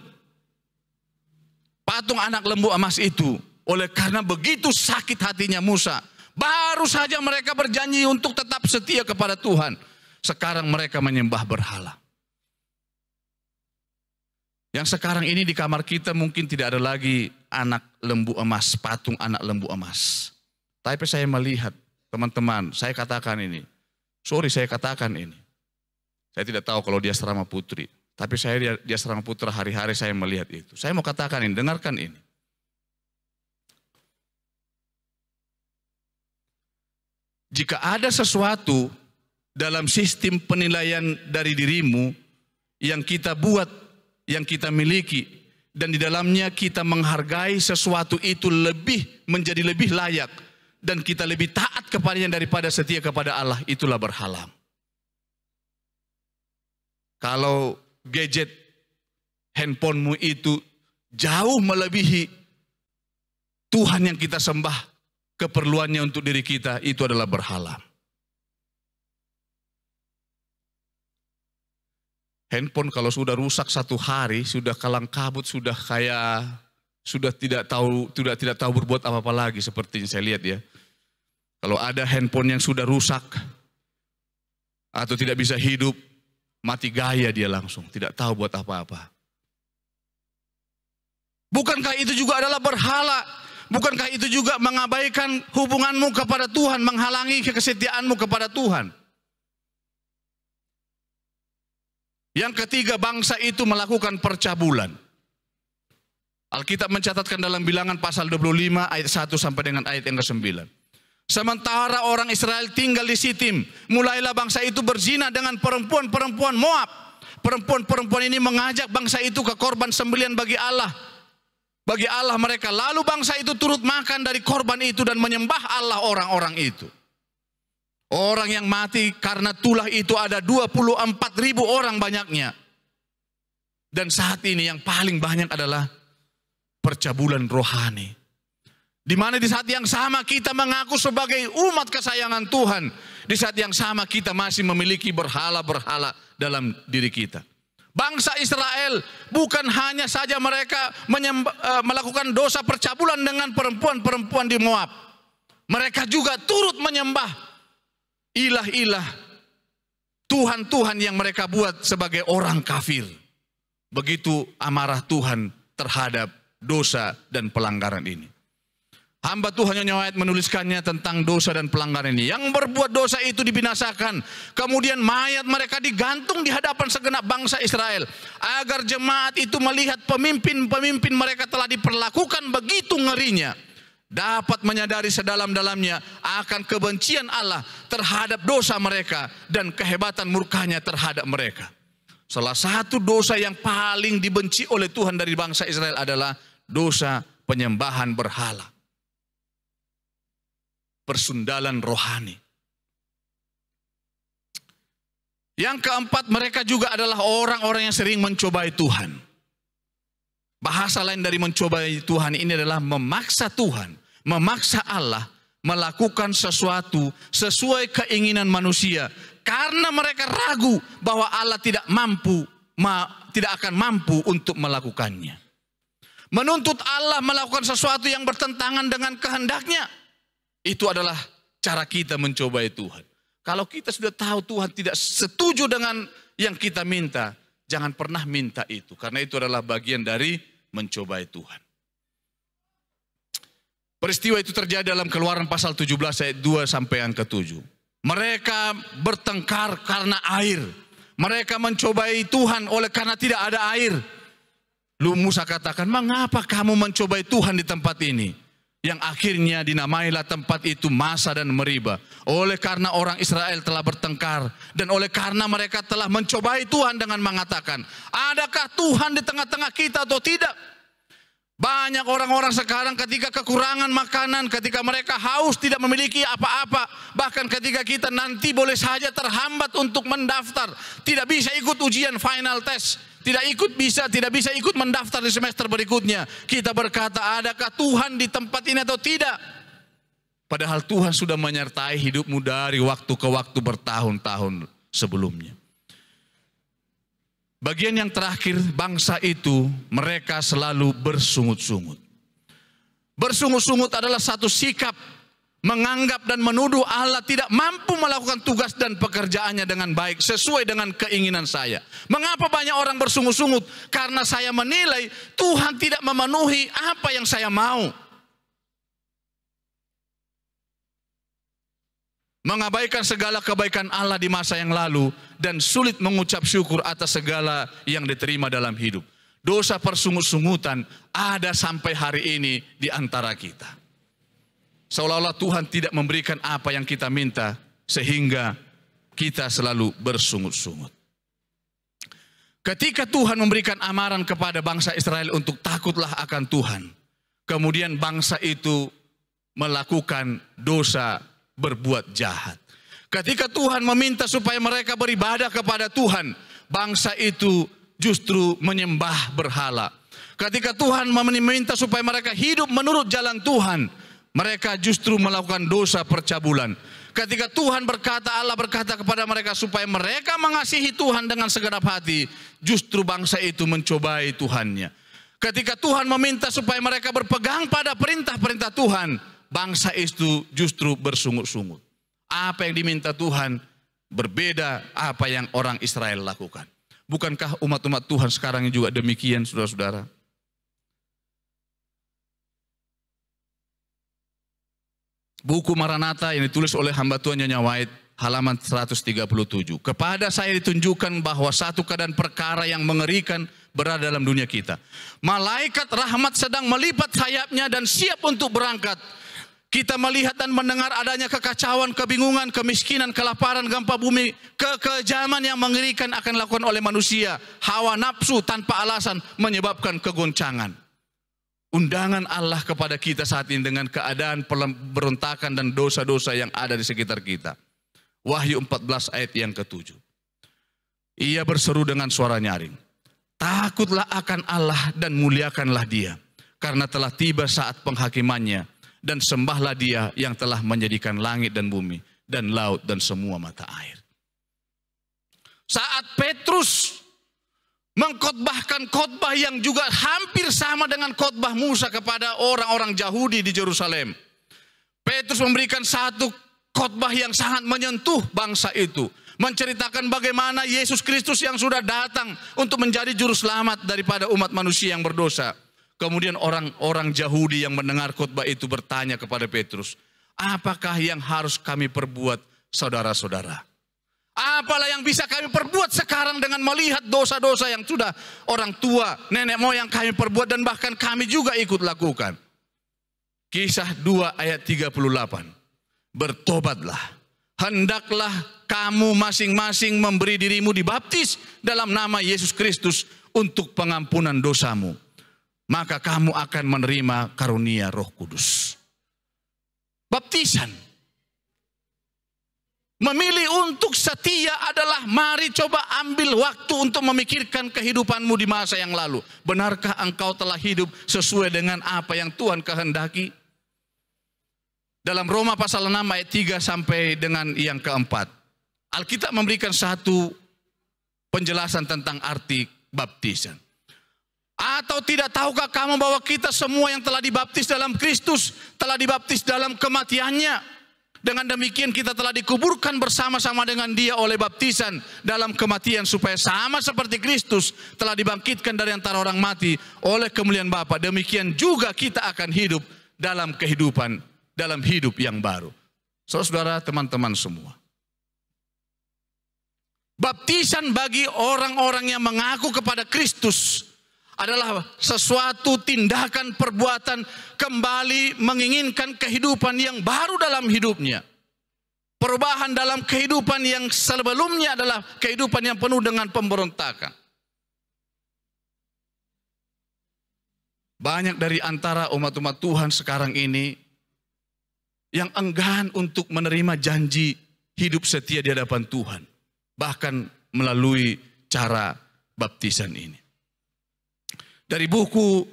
Patung anak lembu emas itu. Oleh karena begitu sakit hatinya Musa. Baru saja mereka berjanji untuk tetap setia kepada Tuhan. Sekarang mereka menyembah berhala. Yang sekarang ini di kamar kita mungkin tidak ada lagi anak lembu emas, patung anak lembu emas. Tapi saya melihat teman-teman, saya katakan ini. Sorry saya katakan ini. Saya tidak tahu kalau dia serama putri. Tapi saya dia, dia serama putra hari-hari saya melihat itu. Saya mau katakan ini, dengarkan ini. Jika ada sesuatu dalam sistem penilaian dari dirimu yang kita buat, yang kita miliki, dan di dalamnya kita menghargai sesuatu itu lebih menjadi lebih layak dan kita lebih taat kepadanya daripada setia kepada Allah, itulah berhala. Kalau gadget handphonemu itu jauh melebihi Tuhan yang kita sembah, keperluannya untuk diri kita itu adalah berhala. Handphone kalau sudah rusak satu hari, sudah kalang kabut, sudah kayak sudah tidak tahu tidak tidak tahu berbuat apa-apa lagi seperti yang saya lihat ya. Kalau ada handphone yang sudah rusak atau tidak bisa hidup, mati gaya dia langsung, tidak tahu buat apa-apa. Bukankah itu juga adalah berhala? Bukankah itu juga mengabaikan hubunganmu kepada Tuhan, menghalangi kesetiaanmu kepada Tuhan? Yang ketiga, bangsa itu melakukan percabulan. Alkitab mencatatkan dalam bilangan pasal 25 ayat 1 sampai dengan ayat yang ke-9. Sementara orang Israel tinggal di Sitim, mulailah bangsa itu berzina dengan perempuan-perempuan Moab. Perempuan-perempuan ini mengajak bangsa itu ke korban sembelian bagi Allah. Bagi Allah mereka. Lalu bangsa itu turut makan dari korban itu dan menyembah Allah orang-orang itu. Orang yang mati karena tulah itu ada 24 ribu orang banyaknya. Dan saat ini yang paling banyak adalah percabulan rohani. Di mana di saat yang sama kita mengaku sebagai umat kesayangan Tuhan. Di saat yang sama kita masih memiliki berhala-berhala dalam diri kita. Bangsa Israel bukan hanya saja mereka menyembah, melakukan dosa percabulan dengan perempuan-perempuan di Moab. Mereka juga turut menyembah ilah-ilah Tuhan-Tuhan yang mereka buat sebagai orang kafir. Begitu amarah Tuhan terhadap dosa dan pelanggaran ini. Hamba Tuhan yang Wahid menuliskannya tentang dosa dan pelanggaran ini. Yang berbuat dosa itu dibinasakan. Kemudian mayat mereka digantung di hadapan segenap bangsa Israel. Agar jemaat itu melihat pemimpin-pemimpin mereka telah diperlakukan begitu ngerinya. Dapat menyadari sedalam-dalamnya akan kebencian Allah terhadap dosa mereka. Dan kehebatan murkanya terhadap mereka. Salah satu dosa yang paling dibenci oleh Tuhan dari bangsa Israel adalah dosa penyembahan berhala persundalan rohani. Yang keempat, mereka juga adalah orang-orang yang sering mencobai Tuhan. Bahasa lain dari mencobai Tuhan ini adalah memaksa Tuhan, memaksa Allah melakukan sesuatu sesuai keinginan manusia karena mereka ragu bahwa Allah tidak mampu ma, tidak akan mampu untuk melakukannya. Menuntut Allah melakukan sesuatu yang bertentangan dengan kehendaknya itu adalah cara kita mencobai Tuhan. Kalau kita sudah tahu Tuhan tidak setuju dengan yang kita minta, jangan pernah minta itu. Karena itu adalah bagian dari mencobai Tuhan. Peristiwa itu terjadi dalam keluaran pasal 17 ayat 2 sampai yang ke-7. Mereka bertengkar karena air. Mereka mencobai Tuhan oleh karena tidak ada air. Lu Musa katakan, mengapa kamu mencobai Tuhan di tempat ini? yang akhirnya dinamailah tempat itu Masa dan Meriba. Oleh karena orang Israel telah bertengkar dan oleh karena mereka telah mencobai Tuhan dengan mengatakan, adakah Tuhan di tengah-tengah kita atau tidak? Banyak orang-orang sekarang ketika kekurangan makanan, ketika mereka haus tidak memiliki apa-apa, bahkan ketika kita nanti boleh saja terhambat untuk mendaftar, tidak bisa ikut ujian final test, tidak ikut bisa, tidak bisa ikut mendaftar di semester berikutnya. Kita berkata, adakah Tuhan di tempat ini atau tidak? Padahal Tuhan sudah menyertai hidupmu dari waktu ke waktu bertahun-tahun sebelumnya. Bagian yang terakhir, bangsa itu mereka selalu bersungut-sungut. Bersungut-sungut adalah satu sikap menganggap dan menuduh Allah tidak mampu melakukan tugas dan pekerjaannya dengan baik sesuai dengan keinginan saya. Mengapa banyak orang bersungut-sungut? Karena saya menilai Tuhan tidak memenuhi apa yang saya mau. Mengabaikan segala kebaikan Allah di masa yang lalu dan sulit mengucap syukur atas segala yang diterima dalam hidup. Dosa persungut-sungutan ada sampai hari ini di antara kita. Seolah-olah Tuhan tidak memberikan apa yang kita minta sehingga kita selalu bersungut-sungut. Ketika Tuhan memberikan amaran kepada bangsa Israel untuk takutlah akan Tuhan. Kemudian bangsa itu melakukan dosa berbuat jahat. Ketika Tuhan meminta supaya mereka beribadah kepada Tuhan, bangsa itu justru menyembah berhala. Ketika Tuhan meminta supaya mereka hidup menurut jalan Tuhan, mereka justru melakukan dosa percabulan. Ketika Tuhan berkata, Allah berkata kepada mereka supaya mereka mengasihi Tuhan dengan segenap hati, justru bangsa itu mencobai Tuhannya. Ketika Tuhan meminta supaya mereka berpegang pada perintah-perintah Tuhan, bangsa itu justru bersungut-sungut. Apa yang diminta Tuhan berbeda apa yang orang Israel lakukan. Bukankah umat-umat Tuhan sekarang juga demikian, saudara-saudara? Buku Maranatha yang ditulis oleh hamba Tuhan Nyonya White, halaman 137. Kepada saya ditunjukkan bahwa satu keadaan perkara yang mengerikan berada dalam dunia kita. Malaikat rahmat sedang melipat sayapnya dan siap untuk berangkat. Kita melihat dan mendengar adanya kekacauan, kebingungan, kemiskinan, kelaparan, gempa bumi, kekejaman yang mengerikan akan dilakukan oleh manusia. Hawa nafsu tanpa alasan menyebabkan kegoncangan. Undangan Allah kepada kita saat ini dengan keadaan berontakan dan dosa-dosa yang ada di sekitar kita. Wahyu 14 ayat yang ketujuh. Ia berseru dengan suara nyaring. Takutlah akan Allah dan muliakanlah dia. Karena telah tiba saat penghakimannya dan sembahlah dia yang telah menjadikan langit dan bumi dan laut dan semua mata air. Saat Petrus mengkhotbahkan khotbah yang juga hampir sama dengan khotbah Musa kepada orang-orang Yahudi di Jerusalem. Petrus memberikan satu khotbah yang sangat menyentuh bangsa itu, menceritakan bagaimana Yesus Kristus yang sudah datang untuk menjadi juru selamat daripada umat manusia yang berdosa. Kemudian orang-orang Yahudi yang mendengar khotbah itu bertanya kepada Petrus, "Apakah yang harus kami perbuat, saudara-saudara?" Apalah yang bisa kami perbuat sekarang dengan melihat dosa-dosa yang sudah orang tua, nenek moyang kami perbuat dan bahkan kami juga ikut lakukan. Kisah 2 ayat 38. Bertobatlah. Hendaklah kamu masing-masing memberi dirimu dibaptis dalam nama Yesus Kristus untuk pengampunan dosamu. Maka kamu akan menerima karunia roh kudus. Baptisan Memilih untuk setia adalah mari coba ambil waktu untuk memikirkan kehidupanmu di masa yang lalu. Benarkah engkau telah hidup sesuai dengan apa yang Tuhan kehendaki? Dalam Roma pasal 6 ayat 3 sampai dengan yang keempat. Alkitab memberikan satu penjelasan tentang arti baptisan. Atau tidak tahukah kamu bahwa kita semua yang telah dibaptis dalam Kristus telah dibaptis dalam kematiannya? Dengan demikian kita telah dikuburkan bersama-sama dengan dia oleh baptisan dalam kematian supaya sama seperti Kristus telah dibangkitkan dari antara orang mati oleh kemuliaan Bapa. Demikian juga kita akan hidup dalam kehidupan dalam hidup yang baru. Saudara, teman-teman semua. Baptisan bagi orang-orang yang mengaku kepada Kristus adalah sesuatu tindakan perbuatan kembali menginginkan kehidupan yang baru dalam hidupnya. Perubahan dalam kehidupan yang sebelumnya adalah kehidupan yang penuh dengan pemberontakan. Banyak dari antara umat-umat Tuhan sekarang ini yang enggan untuk menerima janji hidup setia di hadapan Tuhan. Bahkan melalui cara baptisan ini. Dari buku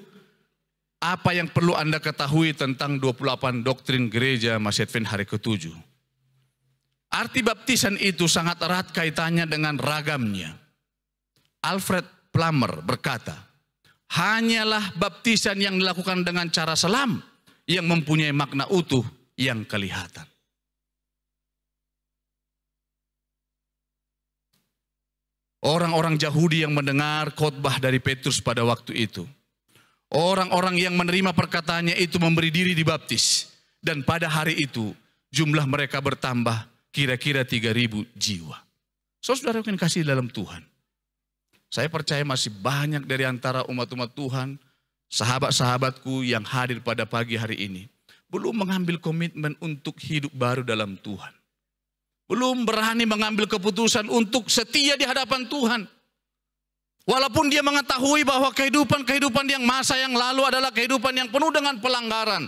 apa yang perlu Anda ketahui tentang 28 doktrin gereja Masjid Advent hari ketujuh. Arti baptisan itu sangat erat kaitannya dengan ragamnya. Alfred Plummer berkata, hanyalah baptisan yang dilakukan dengan cara selam yang mempunyai makna utuh yang kelihatan. Orang-orang Yahudi yang mendengar khotbah dari Petrus pada waktu itu. Orang-orang yang menerima perkataannya itu memberi diri dibaptis. Dan pada hari itu jumlah mereka bertambah kira-kira 3000 jiwa. So, saudara yang kasih dalam Tuhan. Saya percaya masih banyak dari antara umat-umat Tuhan, sahabat-sahabatku yang hadir pada pagi hari ini, belum mengambil komitmen untuk hidup baru dalam Tuhan. Belum berani mengambil keputusan untuk setia di hadapan Tuhan. Walaupun dia mengetahui bahwa kehidupan-kehidupan yang masa yang lalu adalah kehidupan yang penuh dengan pelanggaran.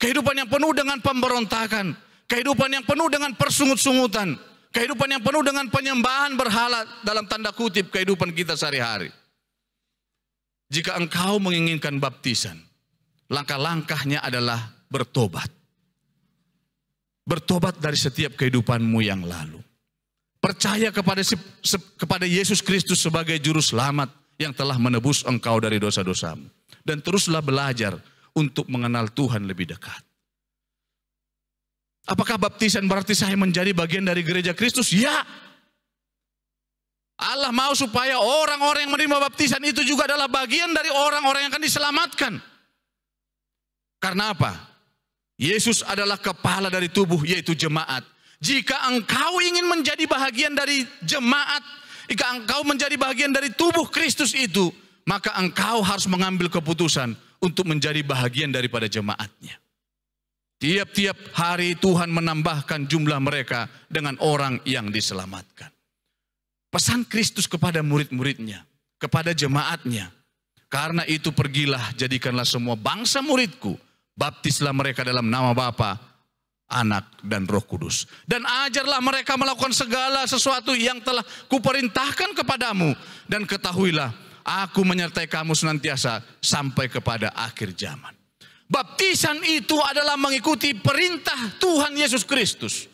Kehidupan yang penuh dengan pemberontakan. Kehidupan yang penuh dengan persungut-sungutan. Kehidupan yang penuh dengan penyembahan berhala dalam tanda kutip kehidupan kita sehari-hari. Jika engkau menginginkan baptisan, langkah-langkahnya adalah bertobat. Bertobat dari setiap kehidupanmu yang lalu. Percaya kepada kepada Yesus Kristus sebagai juru selamat yang telah menebus engkau dari dosa-dosamu. Dan teruslah belajar untuk mengenal Tuhan lebih dekat. Apakah baptisan berarti saya menjadi bagian dari gereja Kristus? Ya. Allah mau supaya orang-orang yang menerima baptisan itu juga adalah bagian dari orang-orang yang akan diselamatkan. Karena apa? Yesus adalah kepala dari tubuh yaitu jemaat. Jika engkau ingin menjadi bagian dari jemaat, jika engkau menjadi bagian dari tubuh Kristus itu, maka engkau harus mengambil keputusan untuk menjadi bagian daripada jemaatnya. Tiap-tiap hari Tuhan menambahkan jumlah mereka dengan orang yang diselamatkan. Pesan Kristus kepada murid-muridnya, kepada jemaatnya. Karena itu pergilah, jadikanlah semua bangsa muridku. Baptislah mereka dalam nama Bapa, Anak, dan Roh Kudus. Dan ajarlah mereka melakukan segala sesuatu yang telah kuperintahkan kepadamu. Dan ketahuilah, aku menyertai kamu senantiasa sampai kepada akhir zaman. Baptisan itu adalah mengikuti perintah Tuhan Yesus Kristus.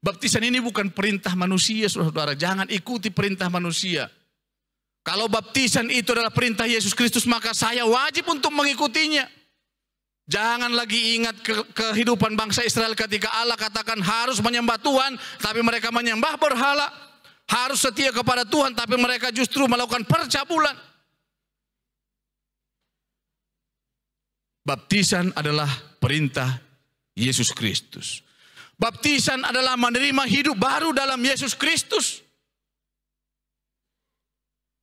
Baptisan ini bukan perintah manusia, saudara. Jangan ikuti perintah manusia. Kalau baptisan itu adalah perintah Yesus Kristus, maka saya wajib untuk mengikutinya. Jangan lagi ingat ke kehidupan bangsa Israel ketika Allah katakan harus menyembah Tuhan, tapi mereka menyembah berhala. Harus setia kepada Tuhan, tapi mereka justru melakukan percabulan. Baptisan adalah perintah Yesus Kristus. Baptisan adalah menerima hidup baru dalam Yesus Kristus.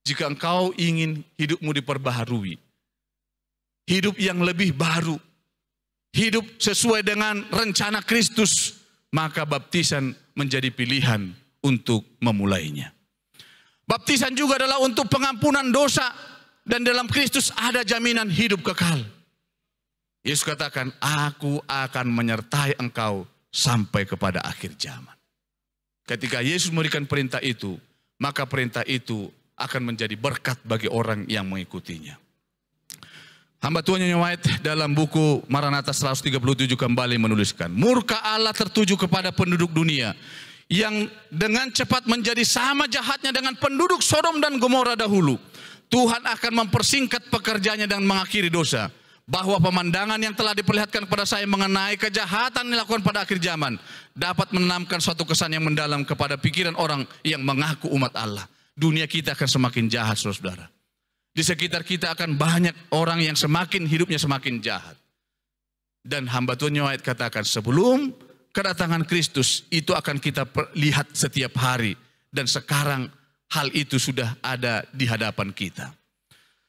Jika engkau ingin hidupmu diperbaharui, hidup yang lebih baru, hidup sesuai dengan rencana Kristus, maka baptisan menjadi pilihan untuk memulainya. Baptisan juga adalah untuk pengampunan dosa dan dalam Kristus ada jaminan hidup kekal. Yesus katakan, aku akan menyertai engkau sampai kepada akhir zaman. Ketika Yesus memberikan perintah itu, maka perintah itu akan menjadi berkat bagi orang yang mengikutinya. Hamba Tuhan yang White dalam buku Maranatha 137 kembali menuliskan, murka Allah tertuju kepada penduduk dunia yang dengan cepat menjadi sama jahatnya dengan penduduk Sodom dan Gomora dahulu. Tuhan akan mempersingkat pekerjaannya dan mengakhiri dosa bahwa pemandangan yang telah diperlihatkan kepada saya mengenai kejahatan yang dilakukan pada akhir zaman dapat menanamkan suatu kesan yang mendalam kepada pikiran orang yang mengaku umat Allah. Dunia kita akan semakin jahat, saudara. Di sekitar kita akan banyak orang yang semakin hidupnya semakin jahat. Dan hamba Tuhan Yahweh katakan sebelum kedatangan Kristus itu akan kita lihat setiap hari. Dan sekarang hal itu sudah ada di hadapan kita.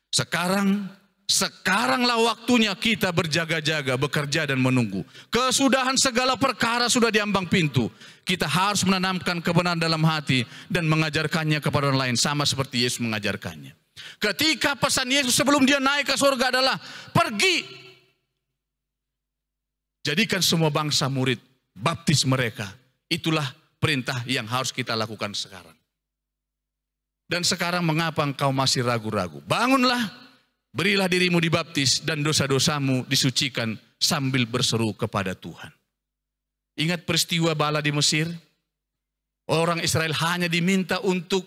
Sekarang, sekaranglah waktunya kita berjaga-jaga, bekerja dan menunggu. Kesudahan segala perkara sudah diambang pintu. Kita harus menanamkan kebenaran dalam hati dan mengajarkannya kepada orang lain sama seperti Yesus mengajarkannya. Ketika pesan Yesus sebelum dia naik ke surga adalah pergi. Jadikan semua bangsa murid, baptis mereka. Itulah perintah yang harus kita lakukan sekarang. Dan sekarang mengapa engkau masih ragu-ragu? Bangunlah, berilah dirimu dibaptis dan dosa-dosamu disucikan sambil berseru kepada Tuhan. Ingat peristiwa bala di Mesir? Orang Israel hanya diminta untuk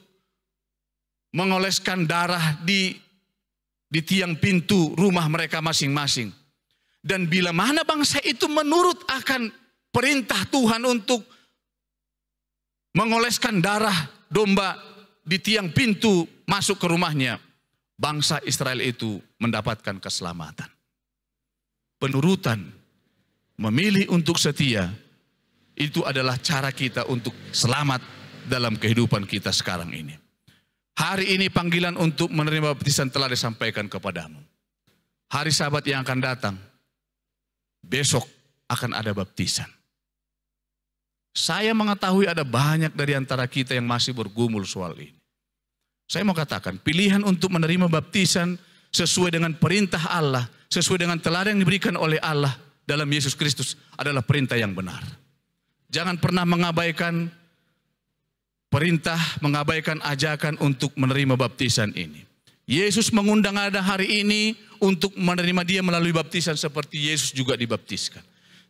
mengoleskan darah di di tiang pintu rumah mereka masing-masing. Dan bila mana bangsa itu menurut akan perintah Tuhan untuk mengoleskan darah domba di tiang pintu masuk ke rumahnya, bangsa Israel itu mendapatkan keselamatan. Penurutan, memilih untuk setia, itu adalah cara kita untuk selamat dalam kehidupan kita sekarang ini. Hari ini panggilan untuk menerima baptisan telah disampaikan kepadamu. Hari sabat yang akan datang, besok akan ada baptisan. Saya mengetahui ada banyak dari antara kita yang masih bergumul soal ini. Saya mau katakan, pilihan untuk menerima baptisan sesuai dengan perintah Allah, sesuai dengan teladan yang diberikan oleh Allah dalam Yesus Kristus adalah perintah yang benar. Jangan pernah mengabaikan perintah, mengabaikan ajakan untuk menerima baptisan ini. Yesus mengundang ada hari ini untuk menerima dia melalui baptisan seperti Yesus juga dibaptiskan.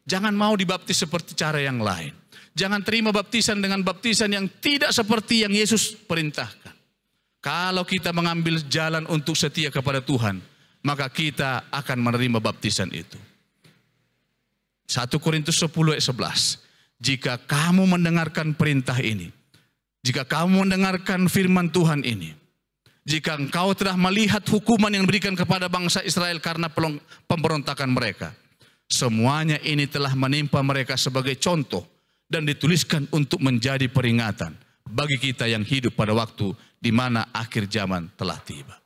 Jangan mau dibaptis seperti cara yang lain. Jangan terima baptisan dengan baptisan yang tidak seperti yang Yesus perintahkan. Kalau kita mengambil jalan untuk setia kepada Tuhan, maka kita akan menerima baptisan itu. 1 Korintus 10 ayat 11. Jika kamu mendengarkan perintah ini, jika kamu mendengarkan firman Tuhan ini, jika engkau telah melihat hukuman yang diberikan kepada bangsa Israel karena pemberontakan mereka, semuanya ini telah menimpa mereka sebagai contoh dan dituliskan untuk menjadi peringatan bagi kita yang hidup pada waktu di mana akhir zaman telah tiba.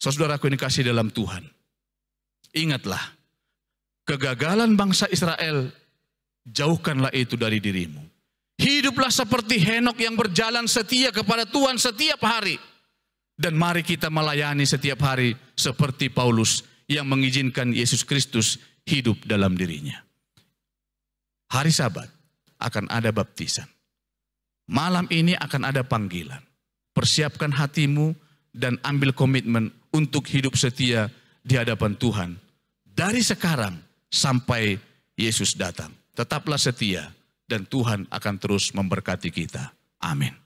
Saudaraku ini kasih dalam Tuhan. Ingatlah, kegagalan bangsa Israel, jauhkanlah itu dari dirimu. Hiduplah seperti Henok yang berjalan setia kepada Tuhan setiap hari. Dan mari kita melayani setiap hari seperti Paulus yang mengizinkan Yesus Kristus hidup dalam dirinya. Hari Sabat akan ada baptisan. Malam ini akan ada panggilan. Persiapkan hatimu dan ambil komitmen untuk hidup setia di hadapan Tuhan. Dari sekarang sampai Yesus datang. Tetaplah setia dan Tuhan akan terus memberkati kita. Amin.